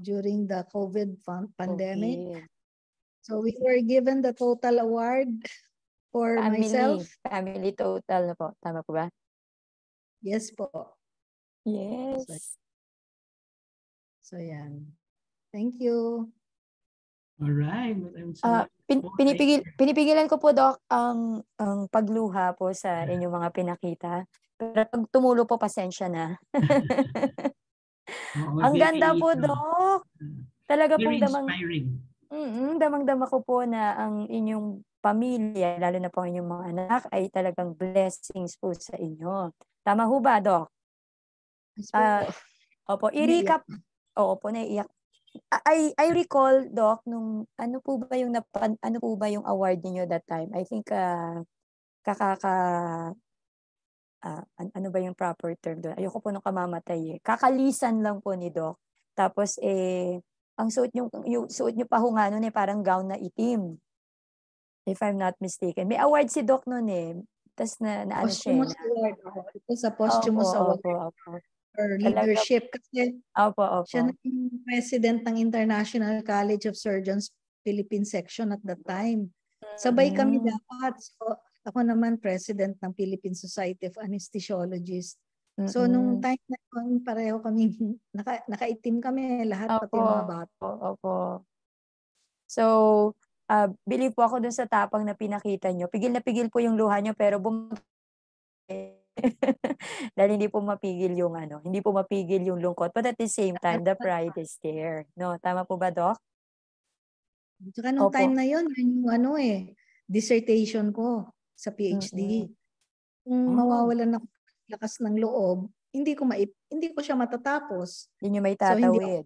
during the COVID pandemic. Okay. So we were given the total award for Family. myself. Family total na po. Tama po ba? Yes po. Yes. So yan. Thank you. All right. Maraming Ah, pin- pinipigil, pinipigilan ko po, Doc, ang, ang pagluha po sa inyong mga pinakita. Pero pag tumulo po, pasensya na. Ang ganda po, uh, Doc. Talaga Very pong damang, inspiring. mm damang-dama ko po na ang inyong pamilya, lalo na po ang inyong mga anak, ay talagang blessings po sa inyo. Tama ho ba, Doc? Ah, opo, i-recap. Oo po, naiiyak. I I recall doc nung ano po ba yung napan, ano po ba yung award niyo that time? I think uh, kakaka ah, an- ano ba yung proper term doon? Ayoko po nung kamamatay eh. Kakalisan lang po ni doc. Tapos eh ang suot niyo yung suot niyo pa ho nga noon eh parang gown na itim. If I'm not mistaken. May award si doc noon eh. Tapos na, na ano siya. eh, Posthumous award. ako. Ito sa posthumous Opo, award opo, opo. for Talaga- leadership. Kasi Opo, opo. siya na yung president ng International College of Surgeons Philippine Section at that time. Sabay kami Mm. dapat. So, ako naman president ng Philippine Society of Anesthesiologists. So, nung Mm-mm. time na yun, pareho kami, naka, nakaitim kami lahat, pati yung mga bata. Opo, opo. So, ah believe po ako dun sa tapang na pinakita nyo. Pigil na pigil po yung luha nyo, pero bum... Dahil hindi po mapigil yung ano, hindi po mapigil yung lungkot. But at the same time, the pride is there. No, tama po ba, Doc? Tsaka nung Opo. time na yun, yun yung ano eh, dissertation ko sa PhD. Kung Oh. mawawalan ako lakas ng loob, hindi ko maip, hindi ko siya matatapos. Yun yung may So, tatawid.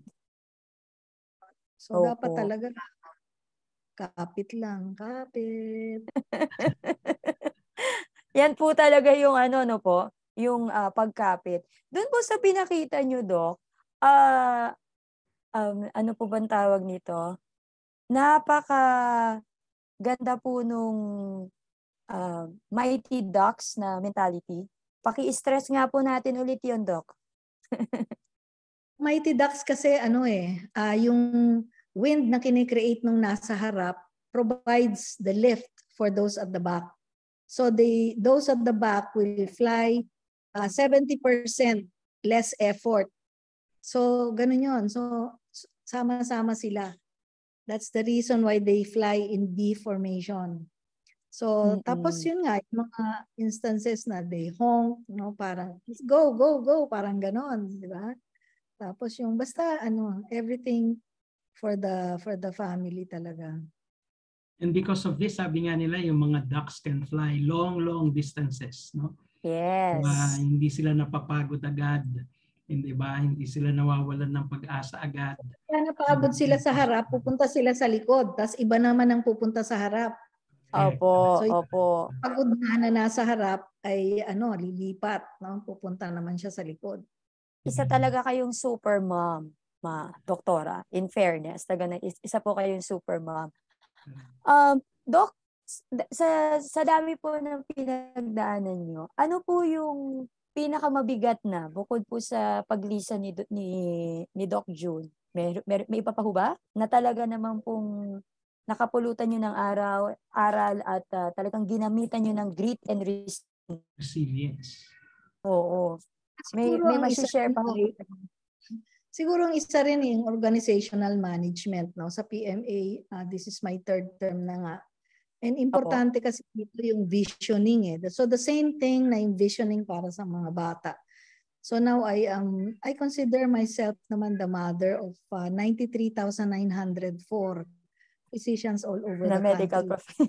So, dapat Opo. talaga kapit lang, kapit. Yan po talaga yung ano, no po, yung ah, pagkapit. Doon po sa pinakita nyo, Doc, ah, um, ano po bang tawag nito? Napaka ganda po nung ah, Mighty Ducks na mentality. Paki-stress nga po natin ulit yun, Doc. Mighty Ducks kasi ano eh, ah, yung wind na kinikreate nung nasa harap provides the lift for those at the back. So they those at the back will fly ah, 70% less effort. So ganun yon. So sama-sama sila. That's the reason why they fly in B formation. So tapos Mm-mm. yun nga yung mga instances na they honk, no, parang go go go parang ganon, di ba? Tapos yung basta ano, everything for the for the family talaga. And because of this, sabi nga nila, yung mga ducks can fly long, long distances. No? Yes. Diba? Hindi sila napapagod agad. Hindi ba? Hindi sila nawawalan ng pag-asa agad. Kaya napaabot sila sa harap, pupunta sila sa likod, tapos iba naman ang pupunta sa harap. Opo, So, opo. Pagod na na nasa harap ay ano, lilipat, no? Pupunta naman siya sa likod. Isa talaga kayong super mom, ma, doktora. In fairness, talaga na, is- isa po kayong super mom. Um, Doc, sa, sa dami po ng pinagdaanan nyo, ano po yung pinakamabigat na bukod po sa paglisa ni, ni, ni Doc June? May, may, may iba pa ho ba? Na talaga naman pong nakapulutan nyo ng araw, aral at ah, talagang ginamitan nyo ng grit and resilience. Resilience. Oo. May, Siguro may masishare pa ay- siguro ang isa rin yung organizational management no sa PMA. Uh, this is my third term na nga. And importante kasi dito yung visioning eh. So the same thing na yung visioning para sa mga bata. So now I um I consider myself naman the mother of uh, 93,904 physicians all over na the medical country. profession.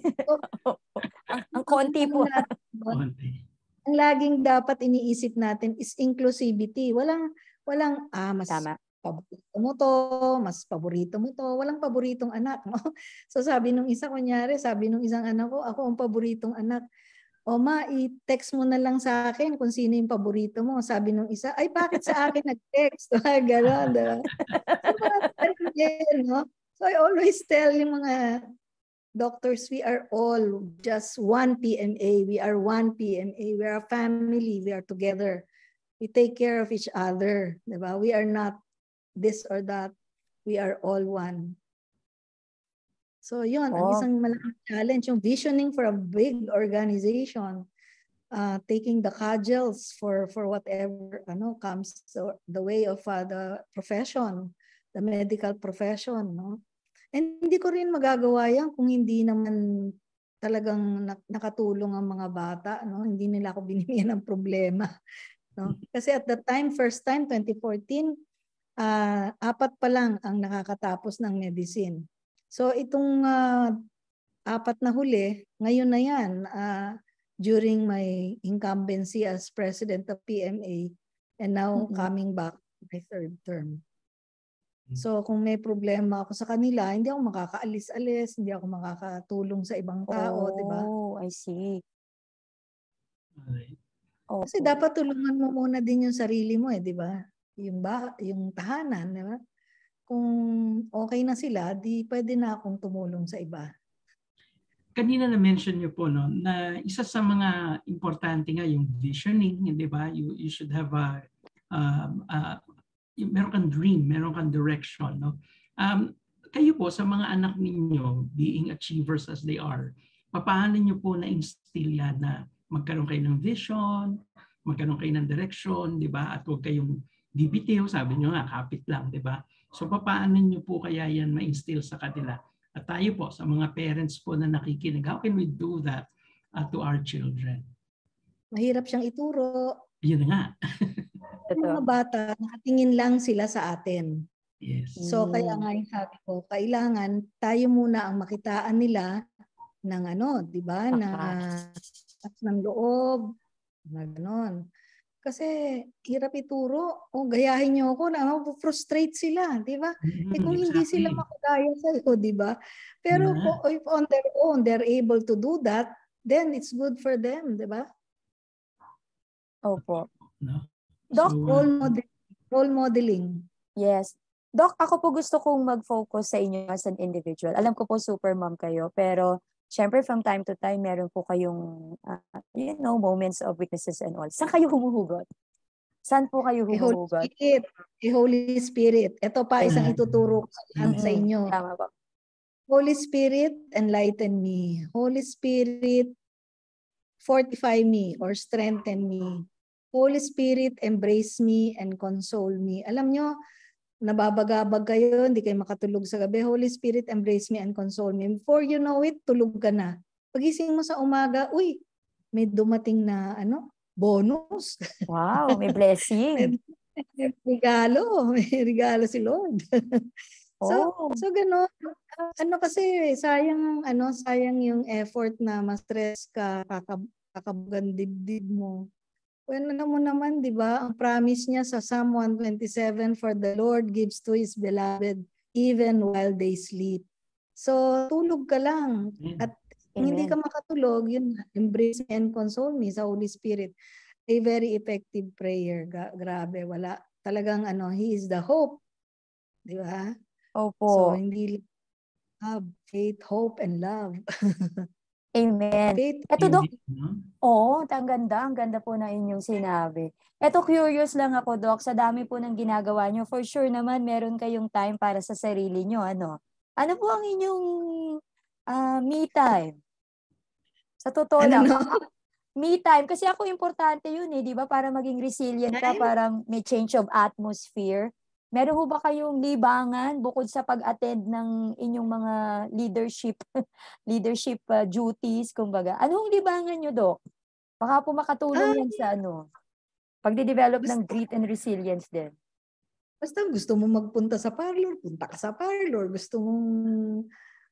ang, ang konti po. ang laging dapat iniisip natin is inclusivity. Walang walang ah mas Tama. paborito mo to, mas paborito mo to, walang paboritong anak, no? So sabi nung isa kunyari, sabi nung isang anak ko, ako ang paboritong anak. O ma, i-text mo na lang sa akin kung sino yung paborito mo. Sabi nung isa, ay bakit sa akin nag-text? Ganon, diba? So, yan, no? So I always tell yung mga doctors, we are all just one PMA. We are one PMA. We are a family. We are together. We take care of each other. Diba? We are not this or that. We are all one. So yun, ang Oh. isang malaking challenge, yung visioning for a big organization, uh, taking the cudgels for for whatever ano comes so the way of uh, the profession, the medical profession, no? And hindi ko rin magagawa yan kung hindi naman talagang nak- nakatulong ang mga bata, no? Hindi nila ako binigyan ng problema, no? Kasi at the time, first time, 2014, ah apat pa lang ang nakakatapos ng medicine. So itong ah, apat na huli, ngayon na yan, ah, during my incumbency as president of PMA and now Mm-mm. coming back my third term. So kung may problema ako sa kanila, hindi ako makakaalis-alis, hindi ako makakatulong sa ibang tao, di ba? Oh, I see. Kasi dapat tulungan mo muna din yung sarili mo eh, di ba? Yung ba, yung tahanan, di ba? Kung okay na sila, di pwede na akong tumulong sa iba. kanina na-mention niyo po no na isa sa mga importante nga yung visioning, di ba? You you should have a um, uh, meron kang dream, meron kang direction, no? Um, kayo po sa mga anak ninyo being achievers as they are, paano niyo po na-instill yan na magkaroon kayo ng vision, magkaroon kayo ng direction, di ba? At huwag kayong bibitiw, sabi niyo nga, kapit lang, di ba? So paano niyo po kaya yan ma-instill sa kanila? At tayo po, sa mga parents po na nakikinig, how can we do that uh, to our children? Mahirap siyang ituro. Yun nga. Yung mga bata, nakatingin lang sila sa atin. Yes. So kaya nga yung sabi ko, kailangan tayo muna ang makitaan nila ng ano, 'di ba? Na at ng loob, na gano'n. Kasi hirap ituro. O gayahin niyo ako na frustrate sila, 'di ba? eh kung hindi sila makagaya sa iyo, 'di ba? Pero Yeah. kung if on their own they're able to do that, then it's good for them, 'di ba? Opo. No? Doc, So, Role model, role modeling. Yes. Doc, ako po gusto kong mag-focus sa inyo as an individual. Alam ko po super mom kayo, pero syempre from time to time, meron po kayong, ah, you know, moments of weaknesses and all. Saan kayo humuhugot? Saan po kayo Eh, Holy humuhugot? Spirit. Eh, Holy Spirit. Ito pa isang Ayan. ituturo ko sa lahat sa inyo. Tama po. Holy Spirit, enlighten me. Holy Spirit, fortify me or strengthen me. Holy Spirit, embrace me and console me. Alam nyo, nababagabag kayo, hindi kayo makatulog sa gabi. Holy Spirit, embrace me and console me. Before you know it, tulog ka na. Pagising mo sa umaga, uy, may dumating na ano, bonus. Wow, may blessing. may regalo, may regalo si Lord. so, Oh. so gano'n. Ano kasi, sayang, ano, sayang yung effort na ma-stress ka, kakab kakabugan dibdib mo. Well, ano mo naman, di ba, ang promise niya sa Psalm 127, For the Lord gives to His beloved even while they sleep. So, tulog ka lang. At kung hindi ka Amen. makatulog, yun, embrace me and console me sa Holy Spirit. A very effective prayer. Ga- grabe, wala. Talagang ano, He is the hope. Di ba? Opo. So, hindi love, faith, hope, and love. Amen. Faith, Eto, Doc. Oo, ang ganda. Ang ganda po na inyong sinabi. Eto, curious lang ako, Doc. Sa dami po ng ginagawa nyo, for sure naman, meron kayong time para sa sarili nyo. Ano? Ano po ang inyong ah, me time? Sa totoo Ano lang. no? Me time. Kasi ako importante yun eh, di ba? Para maging resilient ka, parang may change of atmosphere. Meron ho ba kayong libangan bukod sa pag-attend ng inyong mga leadership leadership uh, duties, kumbaga? Anong libangan nyo, Dok? Baka po makatulong yan sa ano, pagde-develop ng grit and resilience din. Basta gusto mo magpunta sa parlor, punta ka sa parlor. Gusto mong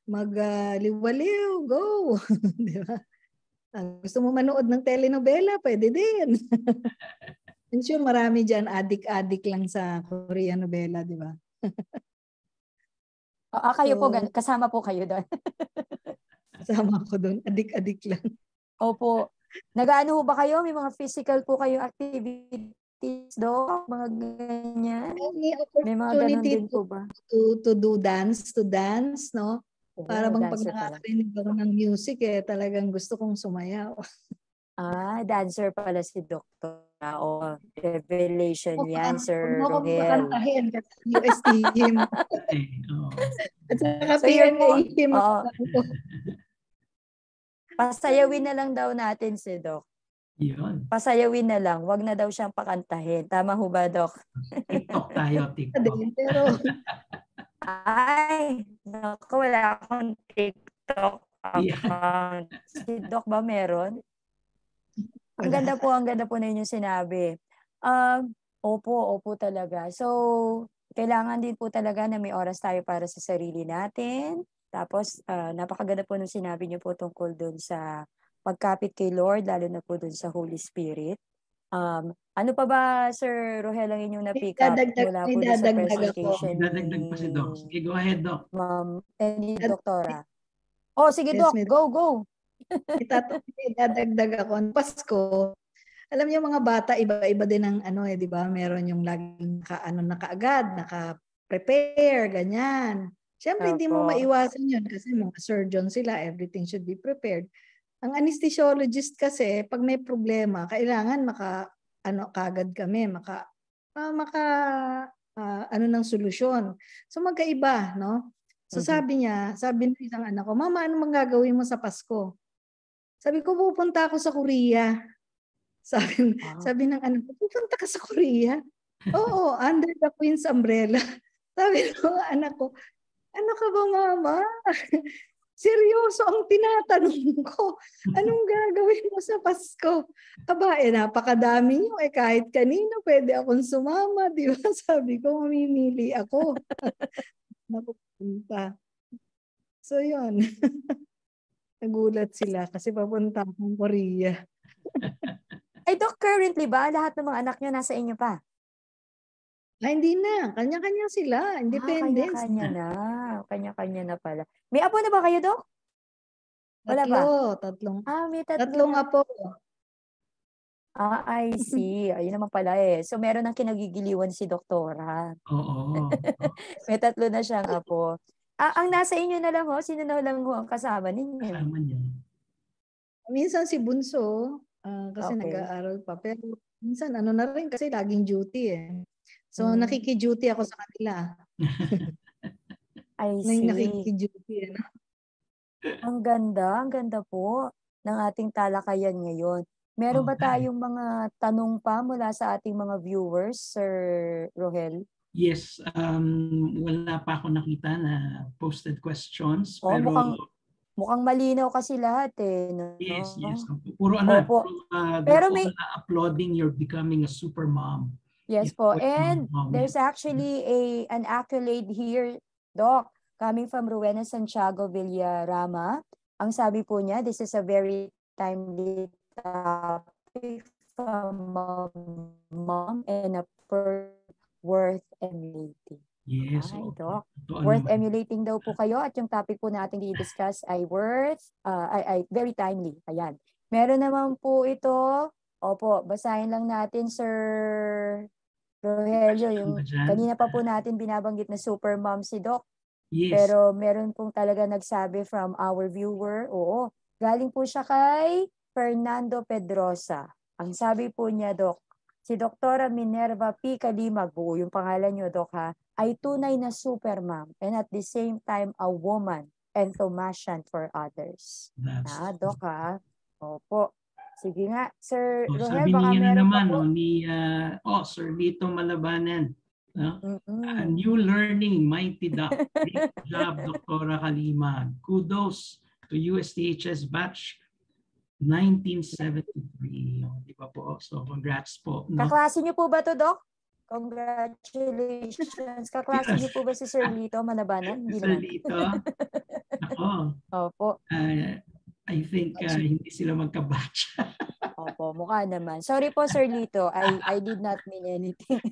magliwaliw, uh, go. Di ba? Uh, gusto mo manood ng telenovela, pwede din. I'm sure marami dyan, adik-adik lang sa Korean novela, di ba? Ah, kayo so, po, kasama po kayo doon. kasama ko doon, adik-adik lang. Opo. Nagaano ba kayo? May mga physical po kayong activities do? Mga ganyan? May mga ganun din po ba? To, to do dance, to dance, no? Para bang pag nakakarinig ako ng music, eh, talagang gusto kong sumayaw. ah, dancer pala si Doktor. O, oh, revelation oh, yan, Sir Huwag Rogel. kakantahin kasi UST him. At saka So, yun. PNA him. Oo. Pasayawin na lang daw natin si Doc. Yun. Pasayawin na lang. Wag na daw siyang pakantahin. Tama ho ba, Doc? TikTok tayo, TikTok. Pero, Ay, naku, wala akong TikTok account. Si Doc ba meron? Ang ganda po, ang ganda po na yun yung sinabi. Um, opo, opo talaga. So, kailangan din po talaga na may oras tayo para sa sarili natin. Tapos, uh, napakaganda po nung sinabi niyo po tungkol dun sa pagkapit kay Lord, lalo na po dun sa Holy Spirit. Um, ano pa ba, Sir Rohel, ang inyong na-pick up Dadagdag- mula po dun sa presentation Dadagdag pa si Doc. Sige, go ahead, Doc. Ma'am, eh, ni Doktora. Oh, sige, Yes, Doc. Go, go. Itato- idadagdag ako. Pasko, alam niyo mga bata, iba-iba din ang ano eh, di ba? Meron yung laging naka, ano, nakaagad, naka-prepare, ganyan. Siyempre, hindi mo maiwasan yun kasi mga surgeon sila, everything should be prepared. Ang anesthesiologist kasi, pag may problema, kailangan maka, ano, kagad kami, maka, ah, maka, ah, ano ng solusyon. So magkaiba, no? So Mhm. sabi niya, sabi ng isang anak ko, Mama, ano mang gagawin mo sa Pasko? Sabi ko, pupunta ako sa Korea. Sabi, sabi ng anak ko, pupunta ka sa Korea? Oo, under the Queen's umbrella. Sabi ng anak ko, ano ka ba, Mama? Seryoso ang tinatanong ko. Anong gagawin mo sa Pasko? Aba, eh, napakadami nyo. Eh, kahit kanino pwede akong sumama. Di ba? Sabi ko, mamimili ako. Napupunta. So, yun. Nagulat sila kasi papunta akong Korea. Ay, Doc, currently ba, lahat ng mga anak niyo nasa inyo pa? Ay, hindi na. Kanya-kanya sila. Independence. Ah, kanya-kanya na. Kanya-kanya na pala. May apo na ba kayo, Doc? Wala ba? Tatlo. Tatlong. Ah, may tatlo. Tatlong na. apo. Ah, I see. Ayun naman pala eh. So, meron ng kinagigiliwan si Doktora. Oo. May tatlo na siyang apo. Ah, ang nasa inyo na lang ho, sino na lang ho ang kasama ninyo? Kasama niya. Minsan si Bunso, ah, kasi Okay. nag-aaral pa. Pero minsan ano na rin kasi laging duty eh. So Hmm. nakiki-duty ako sa kanila. I Nang see. nakiki-duty eh. no? Ang ganda, ang ganda po ng ating talakayan ngayon. Meron ba Okay. tayong mga tanong pa mula sa ating mga viewers, Sir Rohel? Yes, um, wala pa ako nakita na posted questions. Oh, pero mukhang mukhang malinaw kasi lahat eh. No? yes, yes. Puro ano, Opo. puro, uh, Pero may- applauding you're becoming a super mom. Yes po. And there's actually a an accolade here, Doc, coming from Rowena Santiago Villarama. Ang sabi po niya, this is a very timely topic from mom, mom and a per worth emulating. Yes. Ay. Doc. Totoo Worth naman. emulating daw po kayo at yung topic po natin i-discuss ay worth, uh, ay, ay very timely. Ayan. Meron naman po ito. Opo, basahin lang natin, Sir Rogelio, yung kanina pa po natin binabanggit na super mom si Doc. Yes. Pero meron pong talaga nagsabi from our viewer, oo, galing po siya kay Fernando Pedrosa. Ang sabi po niya, Doc, si Doktora Minerva P. Kalimag, buo yung pangalan niyo, Doc, ha, ay tunay na super mom and at the same time a woman and compassion for others. That's Ah, Doc, ha? Opo. Sige nga, Sir Oh, Rohel, sabi baka niya na naman, po. no, ni, uh, oh, Sir Lito Malabanan. No? A new learning, mighty duck. Great job, Dr. Kalimag. Kudos to USTHS batch 1973. Oh, Di ba po? So, congrats po. No? Kaklase niyo po ba to, Doc? Congratulations. Kaklase niyo po ba si Sir Lito Manabanan? Hindi Sir. Lito? Ako. Opo. Uh, I think uh, hindi sila magkabatch. Opo, mukha naman. Sorry po, Sir Lito. I, I did not mean anything.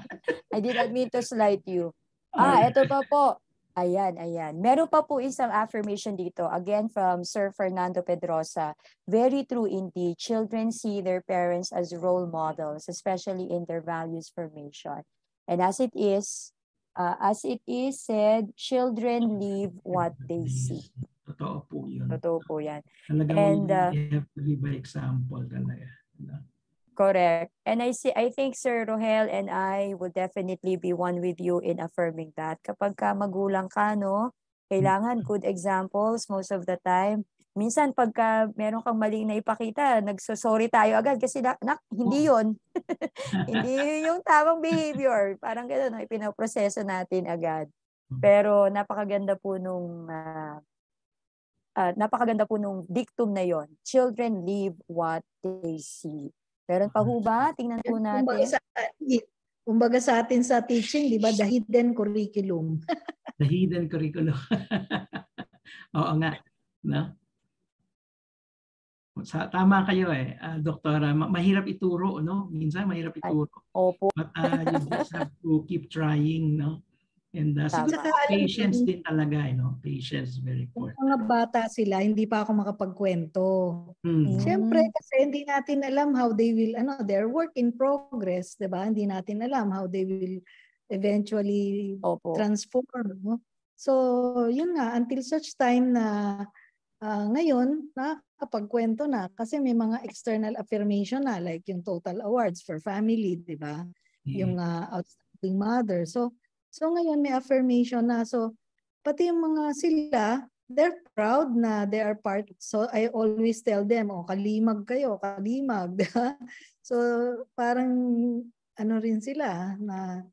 I did not mean to slight you. Ah, eto pa po. Ayan, ayan. Meron pa po isang affirmation dito. Again, from Sir Fernando Pedrosa. Very true indeed. Children see their parents as role models, especially in their values formation. And as it is, uh, as it is said, children live what they see. Totoo po yun. Totoo po yan. Talagang And, uh, have to live by example talaga. Correct. And I see I think Sir Rohel and I would definitely be one with you in affirming that. Kapag ka magulang ka, no, kailangan good examples most of the time. Minsan pagka meron kang maling na ipakita, nagso-sorry tayo agad kasi na, nak, hindi yun. hindi yun yung tamang behavior. Parang gano'n, no, ipinaproseso natin agad. Pero napakaganda po nung ah, ah, napakaganda po nung dictum na yon. Children live what they see. Meron pa ho ba? Tingnan po Kumbaga natin. sa, kumbaga sa atin sa teaching, di ba, the hidden curriculum. The hidden curriculum. Oo nga. No? Sa, tama kayo eh, ah, doktora. Ma- mahirap ituro, no? Minsan mahirap ituro. Opo. But uh, you just have to keep trying, no? And uh, siguro Tama. patience din talaga, eh, no? Patience is very important. Mga bata sila, hindi pa ako makapagkwento. Hmm. Siyempre, kasi hindi natin alam how they will, ano, their work in progress, di ba? Hindi natin alam how they will eventually transform. No? So, yun nga, until such time na ah, ngayon, nakakapagkwento na kasi may mga external affirmation na like yung total awards for family, di ba? Yung ah, outstanding mother. So, so ngayon may affirmation na. So, pati yung mga sila, they're proud na they are part. So I always tell them, oh, kalimag kayo, kalimag. di ba? so parang ano rin sila na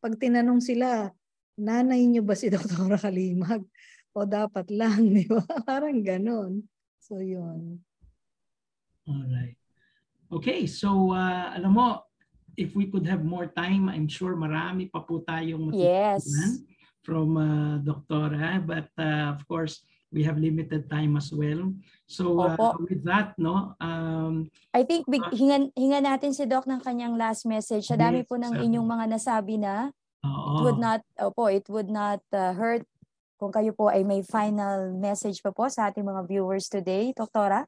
pag tinanong sila, nanay niyo ba si Dr. Kalimag? O dapat lang, di ba? Parang ganon. So yun. Alright. Okay, so uh, alam mo, if we could have more time, I'm sure marami pa po tayong Yes. matutunan from uh, Doktora. But uh, of course, we have limited time as well. So uh, Opo. with that, no, um, I think big, hingan, hingan natin si Doc ng kanyang last message. Sa dami po ng Yes, inyong mga nasabi na, it oo. would not, opo, it would not uh, hurt kung kayo po ay may final message pa po sa ating mga viewers today, Doktora?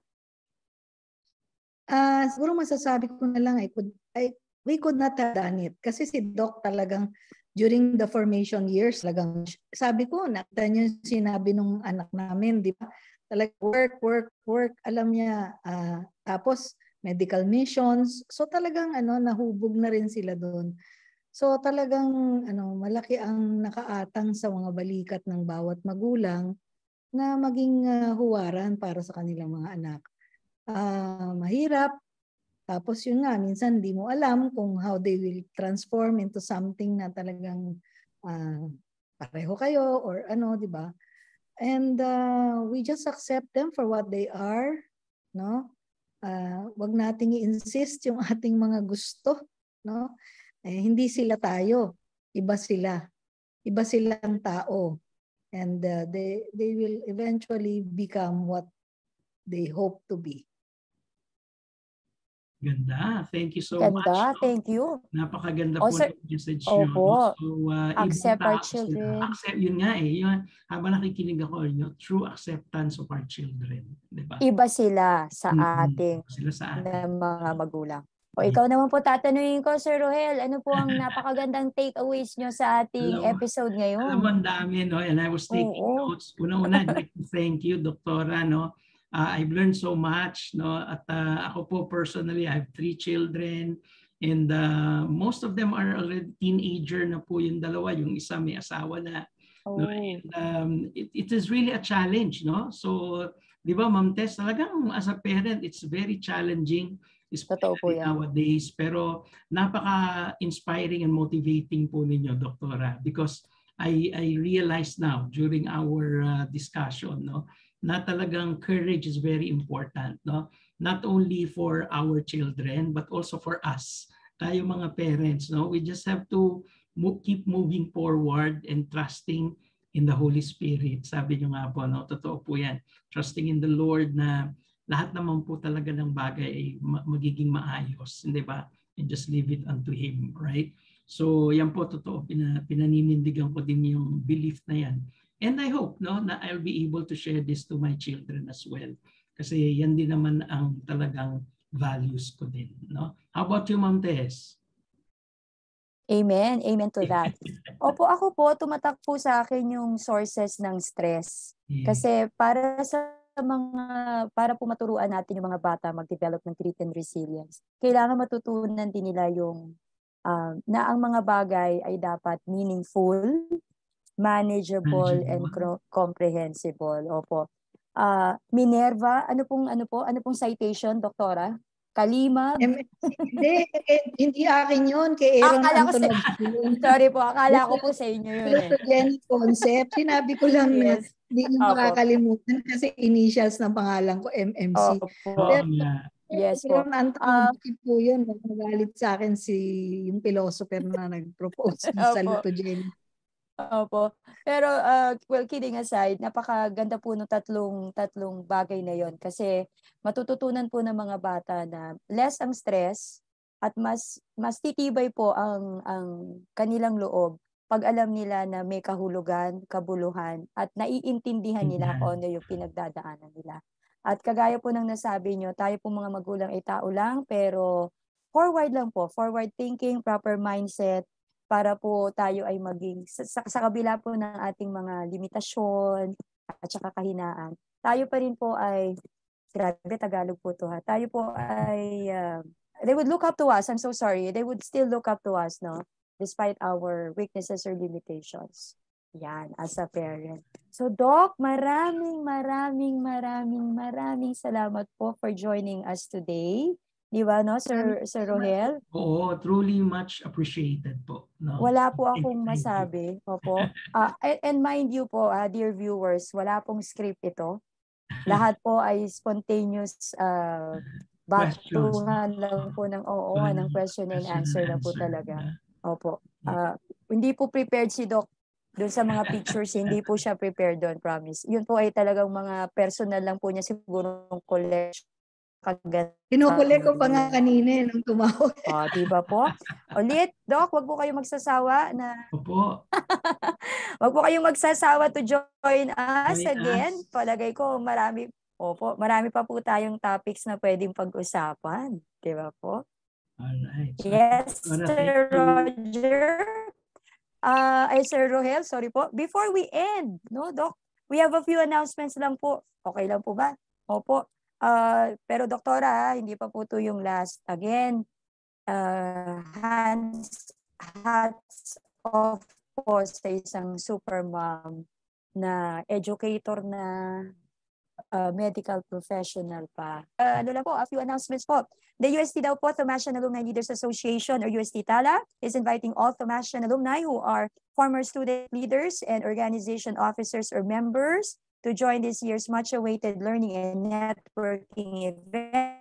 Ah, siguro masasabi ko na lang I could I we could not have done it. Kasi si Doc talagang during the formation years talagang sabi ko nakita niyo sinabi nung anak namin di ba? Talaga work work work. Alam niya ah, tapos medical missions. So talagang ano nahubog na rin sila doon. So talagang ano malaki ang nakaatang sa mga balikat ng bawat magulang na maging ah, huwaran para sa kanilang mga anak. Ah, mahirap. Tapos yun nga, minsan di mo alam kung how they will transform into something na talagang ah, pareho kayo or ano, di ba? And ah, we just accept them for what they are, no? Ah, wag nating i-insist yung ating mga gusto, no? Eh, hindi sila tayo, iba sila. Iba silang tao. And ah, they they will eventually become what they hope to be. Ganda. Thank you so much. Ganda, thank you. Napakaganda Oh, po sir- ng message nyo. no? Opo. So, uh, Accept our tao sila. children. Accept, yun nga eh. Yun, habang nakikinig ako, yun, true acceptance of our children. Di ba? Iba sila sa Mm, ating Sila sa atin. mga magulang. O ikaw naman po tatanungin ko, Sir Rohel, ano po ang napakagandang takeaways nyo sa ating Alam mo- episode Alam ngayon? mo, ang dami, no? And I was taking Oo. notes. Una-una, I'd like to thank you, Doktora, no? Uh, I've learned so much, no? At uh, ako po personally, I have three children. And uh, most of them are already teenager na po yung dalawa. Yung isa may asawa na. No? Oh. And um, it, it is really a challenge, no? So, di ba, Ma'am Tess, talagang as a parent, it's very challenging Totoo po yan. nowadays. Pero napaka-inspiring and motivating po ninyo, Doktora, because I, I realize now during our uh, discussion no, na talagang courage is very important. No? Not only for our children, but also for us, tayo mga parents. No? We just have to mo- keep moving forward and trusting in the Holy Spirit. Sabi nyo nga po, no? totoo po yan. Trusting in the Lord na lahat naman po talaga ng bagay ay ma- magiging maayos. Hindi ba? And just leave it unto Him, right? So yan po totoo, Pina, pinaninindigan ko din yung belief na yan. And I hope no, na I'll be able to share this to my children as well. Kasi yan din naman ang talagang values ko din. No? How about you, Ma'am Tess? Amen. Amen to that. Opo, ako po, tumatak po sa akin yung sources ng stress. Kasi para sa mga, para po maturuan natin yung mga bata mag-develop ng grit and resilience, kailangan matutunan din nila yung um, na ang mga bagay ay dapat meaningful, manageable, and cro- comprehensible. Opo. Ah, Minerva, ano pong ano po? Ano pong citation, doktora? Kalima? Hindi, eh, hindi akin yun. Kay Aaron Akala ko sa, sorry po, akala ko po sa inyo yun eh. Photogenic concept. Sinabi ko lang na Yes. hindi ko Opo. makakalimutan kasi initials ng pangalan ko, MMC. Opo. Pero, Yes po. Aaron Antonovsky po yun. Nagalit sa akin si yung philosopher na nag-propose sa Opo. Opo. Pero uh, well, kidding aside, napakaganda po ng tatlong tatlong bagay na 'yon kasi matututunan po ng mga bata na less ang stress at mas mas titibay po ang ang kanilang loob pag alam nila na may kahulugan, kabuluhan at naiintindihan nila kung ano yung pinagdadaanan nila. At kagaya po ng nasabi nyo, tayo po mga magulang ay tao lang pero forward lang po, forward thinking, proper mindset, para po tayo ay maging sa, sa, kabila po ng ating mga limitasyon at saka kahinaan. Tayo pa rin po ay grabe Tagalog po to ha. Tayo po ay uh, they would look up to us. I'm so sorry. They would still look up to us, no? Despite our weaknesses or limitations. Yan, as a parent. So, Doc, maraming, maraming, maraming, maraming salamat po for joining us today. Di ba, no, Sir, Sir Rohel? Oo, truly much appreciated po. No? Wala po akong masabi. Opo. Ah, and, and mind you po, ah, dear viewers, wala pong script ito. Lahat po ay spontaneous uh, batuhan lang po ng oo, ng question and answer na po talaga. Opo. Ah, hindi po prepared si Doc doon sa mga pictures, hindi po siya prepared doon, promise. Yun po ay talagang mga personal lang po niya siguro ng collection. Kaganda. Kinukulit ko pa nga kanina eh, nung tumawag. O, di ba po? Ulit, Doc, wag po kayo magsasawa na Opo. wag po kayong magsasawa to join us Join again. us. Palagay ko marami Opo, marami pa po tayong topics na pwedeng pag-usapan. Di ba po? Alright. So, Yes, Sir. Roger. Uh, ay, Sir Rohel, sorry po. Before we end, no, Doc, we have a few announcements lang po. Okay lang po ba? Opo. Uh, pero doktora, hindi pa po to yung last. Again, uh, hands, hats off po sa isang super mom na educator na uh, medical professional pa. Uh, ano lang po, a few announcements po. The UST daw po, Thomasian Alumni Leaders Association or UST TALA is inviting all Thomasian alumni who are former student leaders and organization officers or members to join this year's much-awaited learning and networking event.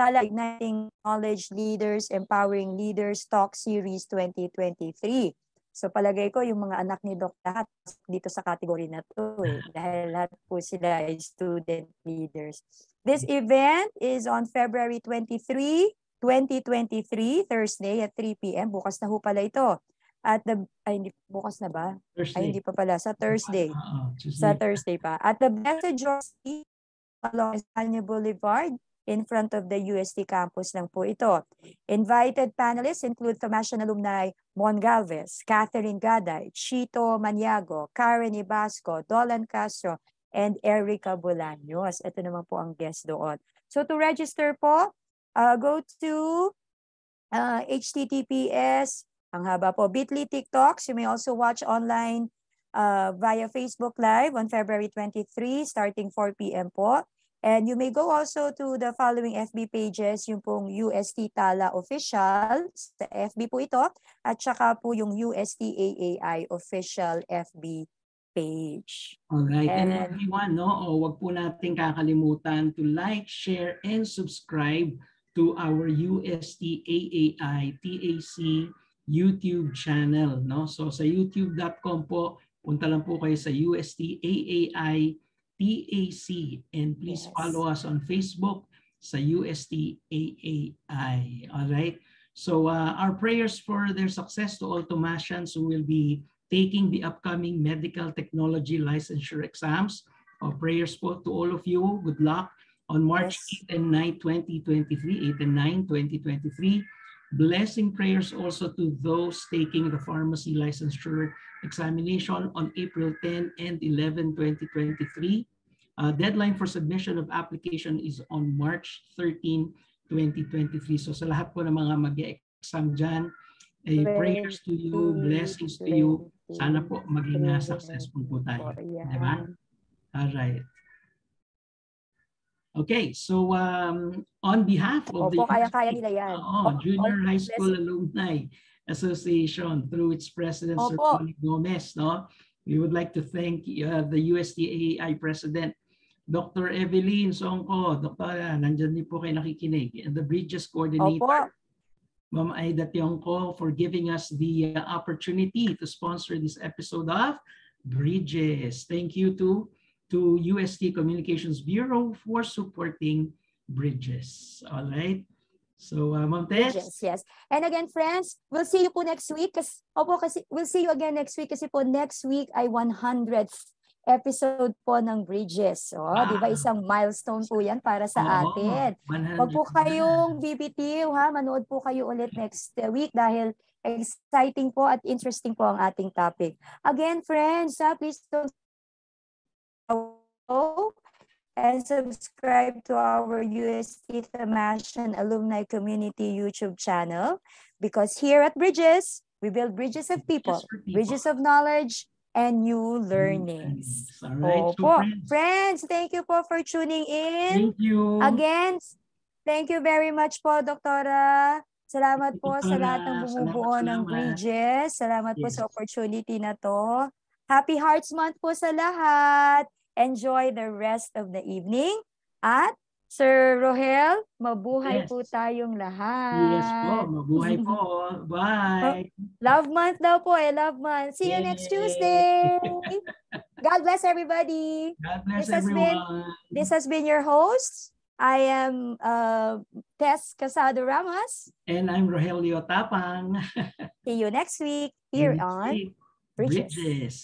TALA Igniting Knowledge Leaders, Empowering Leaders Talk Series 2023. So palagay ko yung mga anak ni Doc lahat dito sa category na to eh, dahil lahat po sila ay student leaders. This event is on February 23, 2023, Thursday at 3 p.m. Bukas na ho pala ito. At the, ay hindi, bukas na ba? Thursday. Ay hindi pa pala, sa Thursday. Oo, Tuesday. Sa Thursday pa. At the Blessed George along Espanya Boulevard in front of the UST campus lang po ito. Invited panelists include Thomasian alumni Mon Galvez, Catherine Gaday, Chito Maniago, Karen Ibasco, Dolan Castro, and Erica Bolaños. Ito naman po ang guest doon. So to register po, uh, go to uh, https, ang haba po, bit.ly TikToks. You may also watch online uh, via Facebook Live on February 23 starting 4 p.m. po. And you may go also to the following FB pages, yung pong UST Tala Official, sa FB po ito, at saka po yung UST AAI Official FB page. Alright, and, And- everyone, no, oh, wag po nating kakalimutan to like, share, and subscribe to our UST AAI TAC YouTube channel, no? So sa youtube.com po, punta lang po kayo sa UST AAI TAC and please Yes. follow us on Facebook sa UST AAI. All right? So uh, our prayers for their success to all Tomasians who will be taking the upcoming medical technology licensure exams. Our prayers po to all of you. Good luck on March 8 and 9, 2023, 8 and 9, 2023. Blessing prayers also to those taking the pharmacy licensure examination on April 10 and 11, 2023. Uh, deadline for submission of application is on March 13, 2023. So sa lahat po ng mga mag-exam dyan, eh, prayers to you, blessings to you. Sana po maging uh, successful po tayo. Diba? All right. Okay, so um, on behalf of the Opo, kaya-kaya nila yan. Oo, Junior Opo, High School blessing. Alumni Association through its president, Sir Opo. Tony Gomez, no? We would like to thank uh, the USTAI President, Dr. Evelyn Songko. Doktora, nandyan din po kayo nakikinig. And the Bridges Coordinator, Ma'am Aida Tiongko, for giving us the uh, opportunity to sponsor this episode of Bridges. Thank you to to UST Communications Bureau for supporting Bridges. All right. So, uh, Ma'am Tess, Yes, yes. And again, friends, we'll see you po next week. Kasi, opo, kasi, we'll see you again next week kasi po next week ay 100th episode po ng Bridges. O, di ba? Ah. Isang milestone po yan para sa Oo, atin. 100 Huwag po kayong bibitiw, ha? Manood po kayo ulit next uh, week dahil exciting po at interesting po ang ating topic. Again, friends, ha, please don't and subscribe to our UST Thamashan Alumni Community YouTube channel because here at Bridges, we build bridges of people, people. bridges of knowledge, and new learnings. All right. So, Opo. friends, Friends, thank you po for tuning in. thank you. Again, thank you very much po, Doktora. Salamat po sa lahat ng Doktora. bumubuo Salamat, ng. Bridges. Salamat po Yes. sa opportunity na to. Happy Hearts Month po sa lahat. Enjoy the rest of the evening. At Sir Rohel, mabuhay Yes. po tayong lahat. Yes po. Mabuhay po. Bye. Love month daw po eh. Love month. See you next Yay. Tuesday. God bless everybody. God bless This has been everyone. This has been your host. I am uh, Tess Casado Ramos. And I'm Rogelio Tapang. See you next week here Next on week, Bridges. Bridges.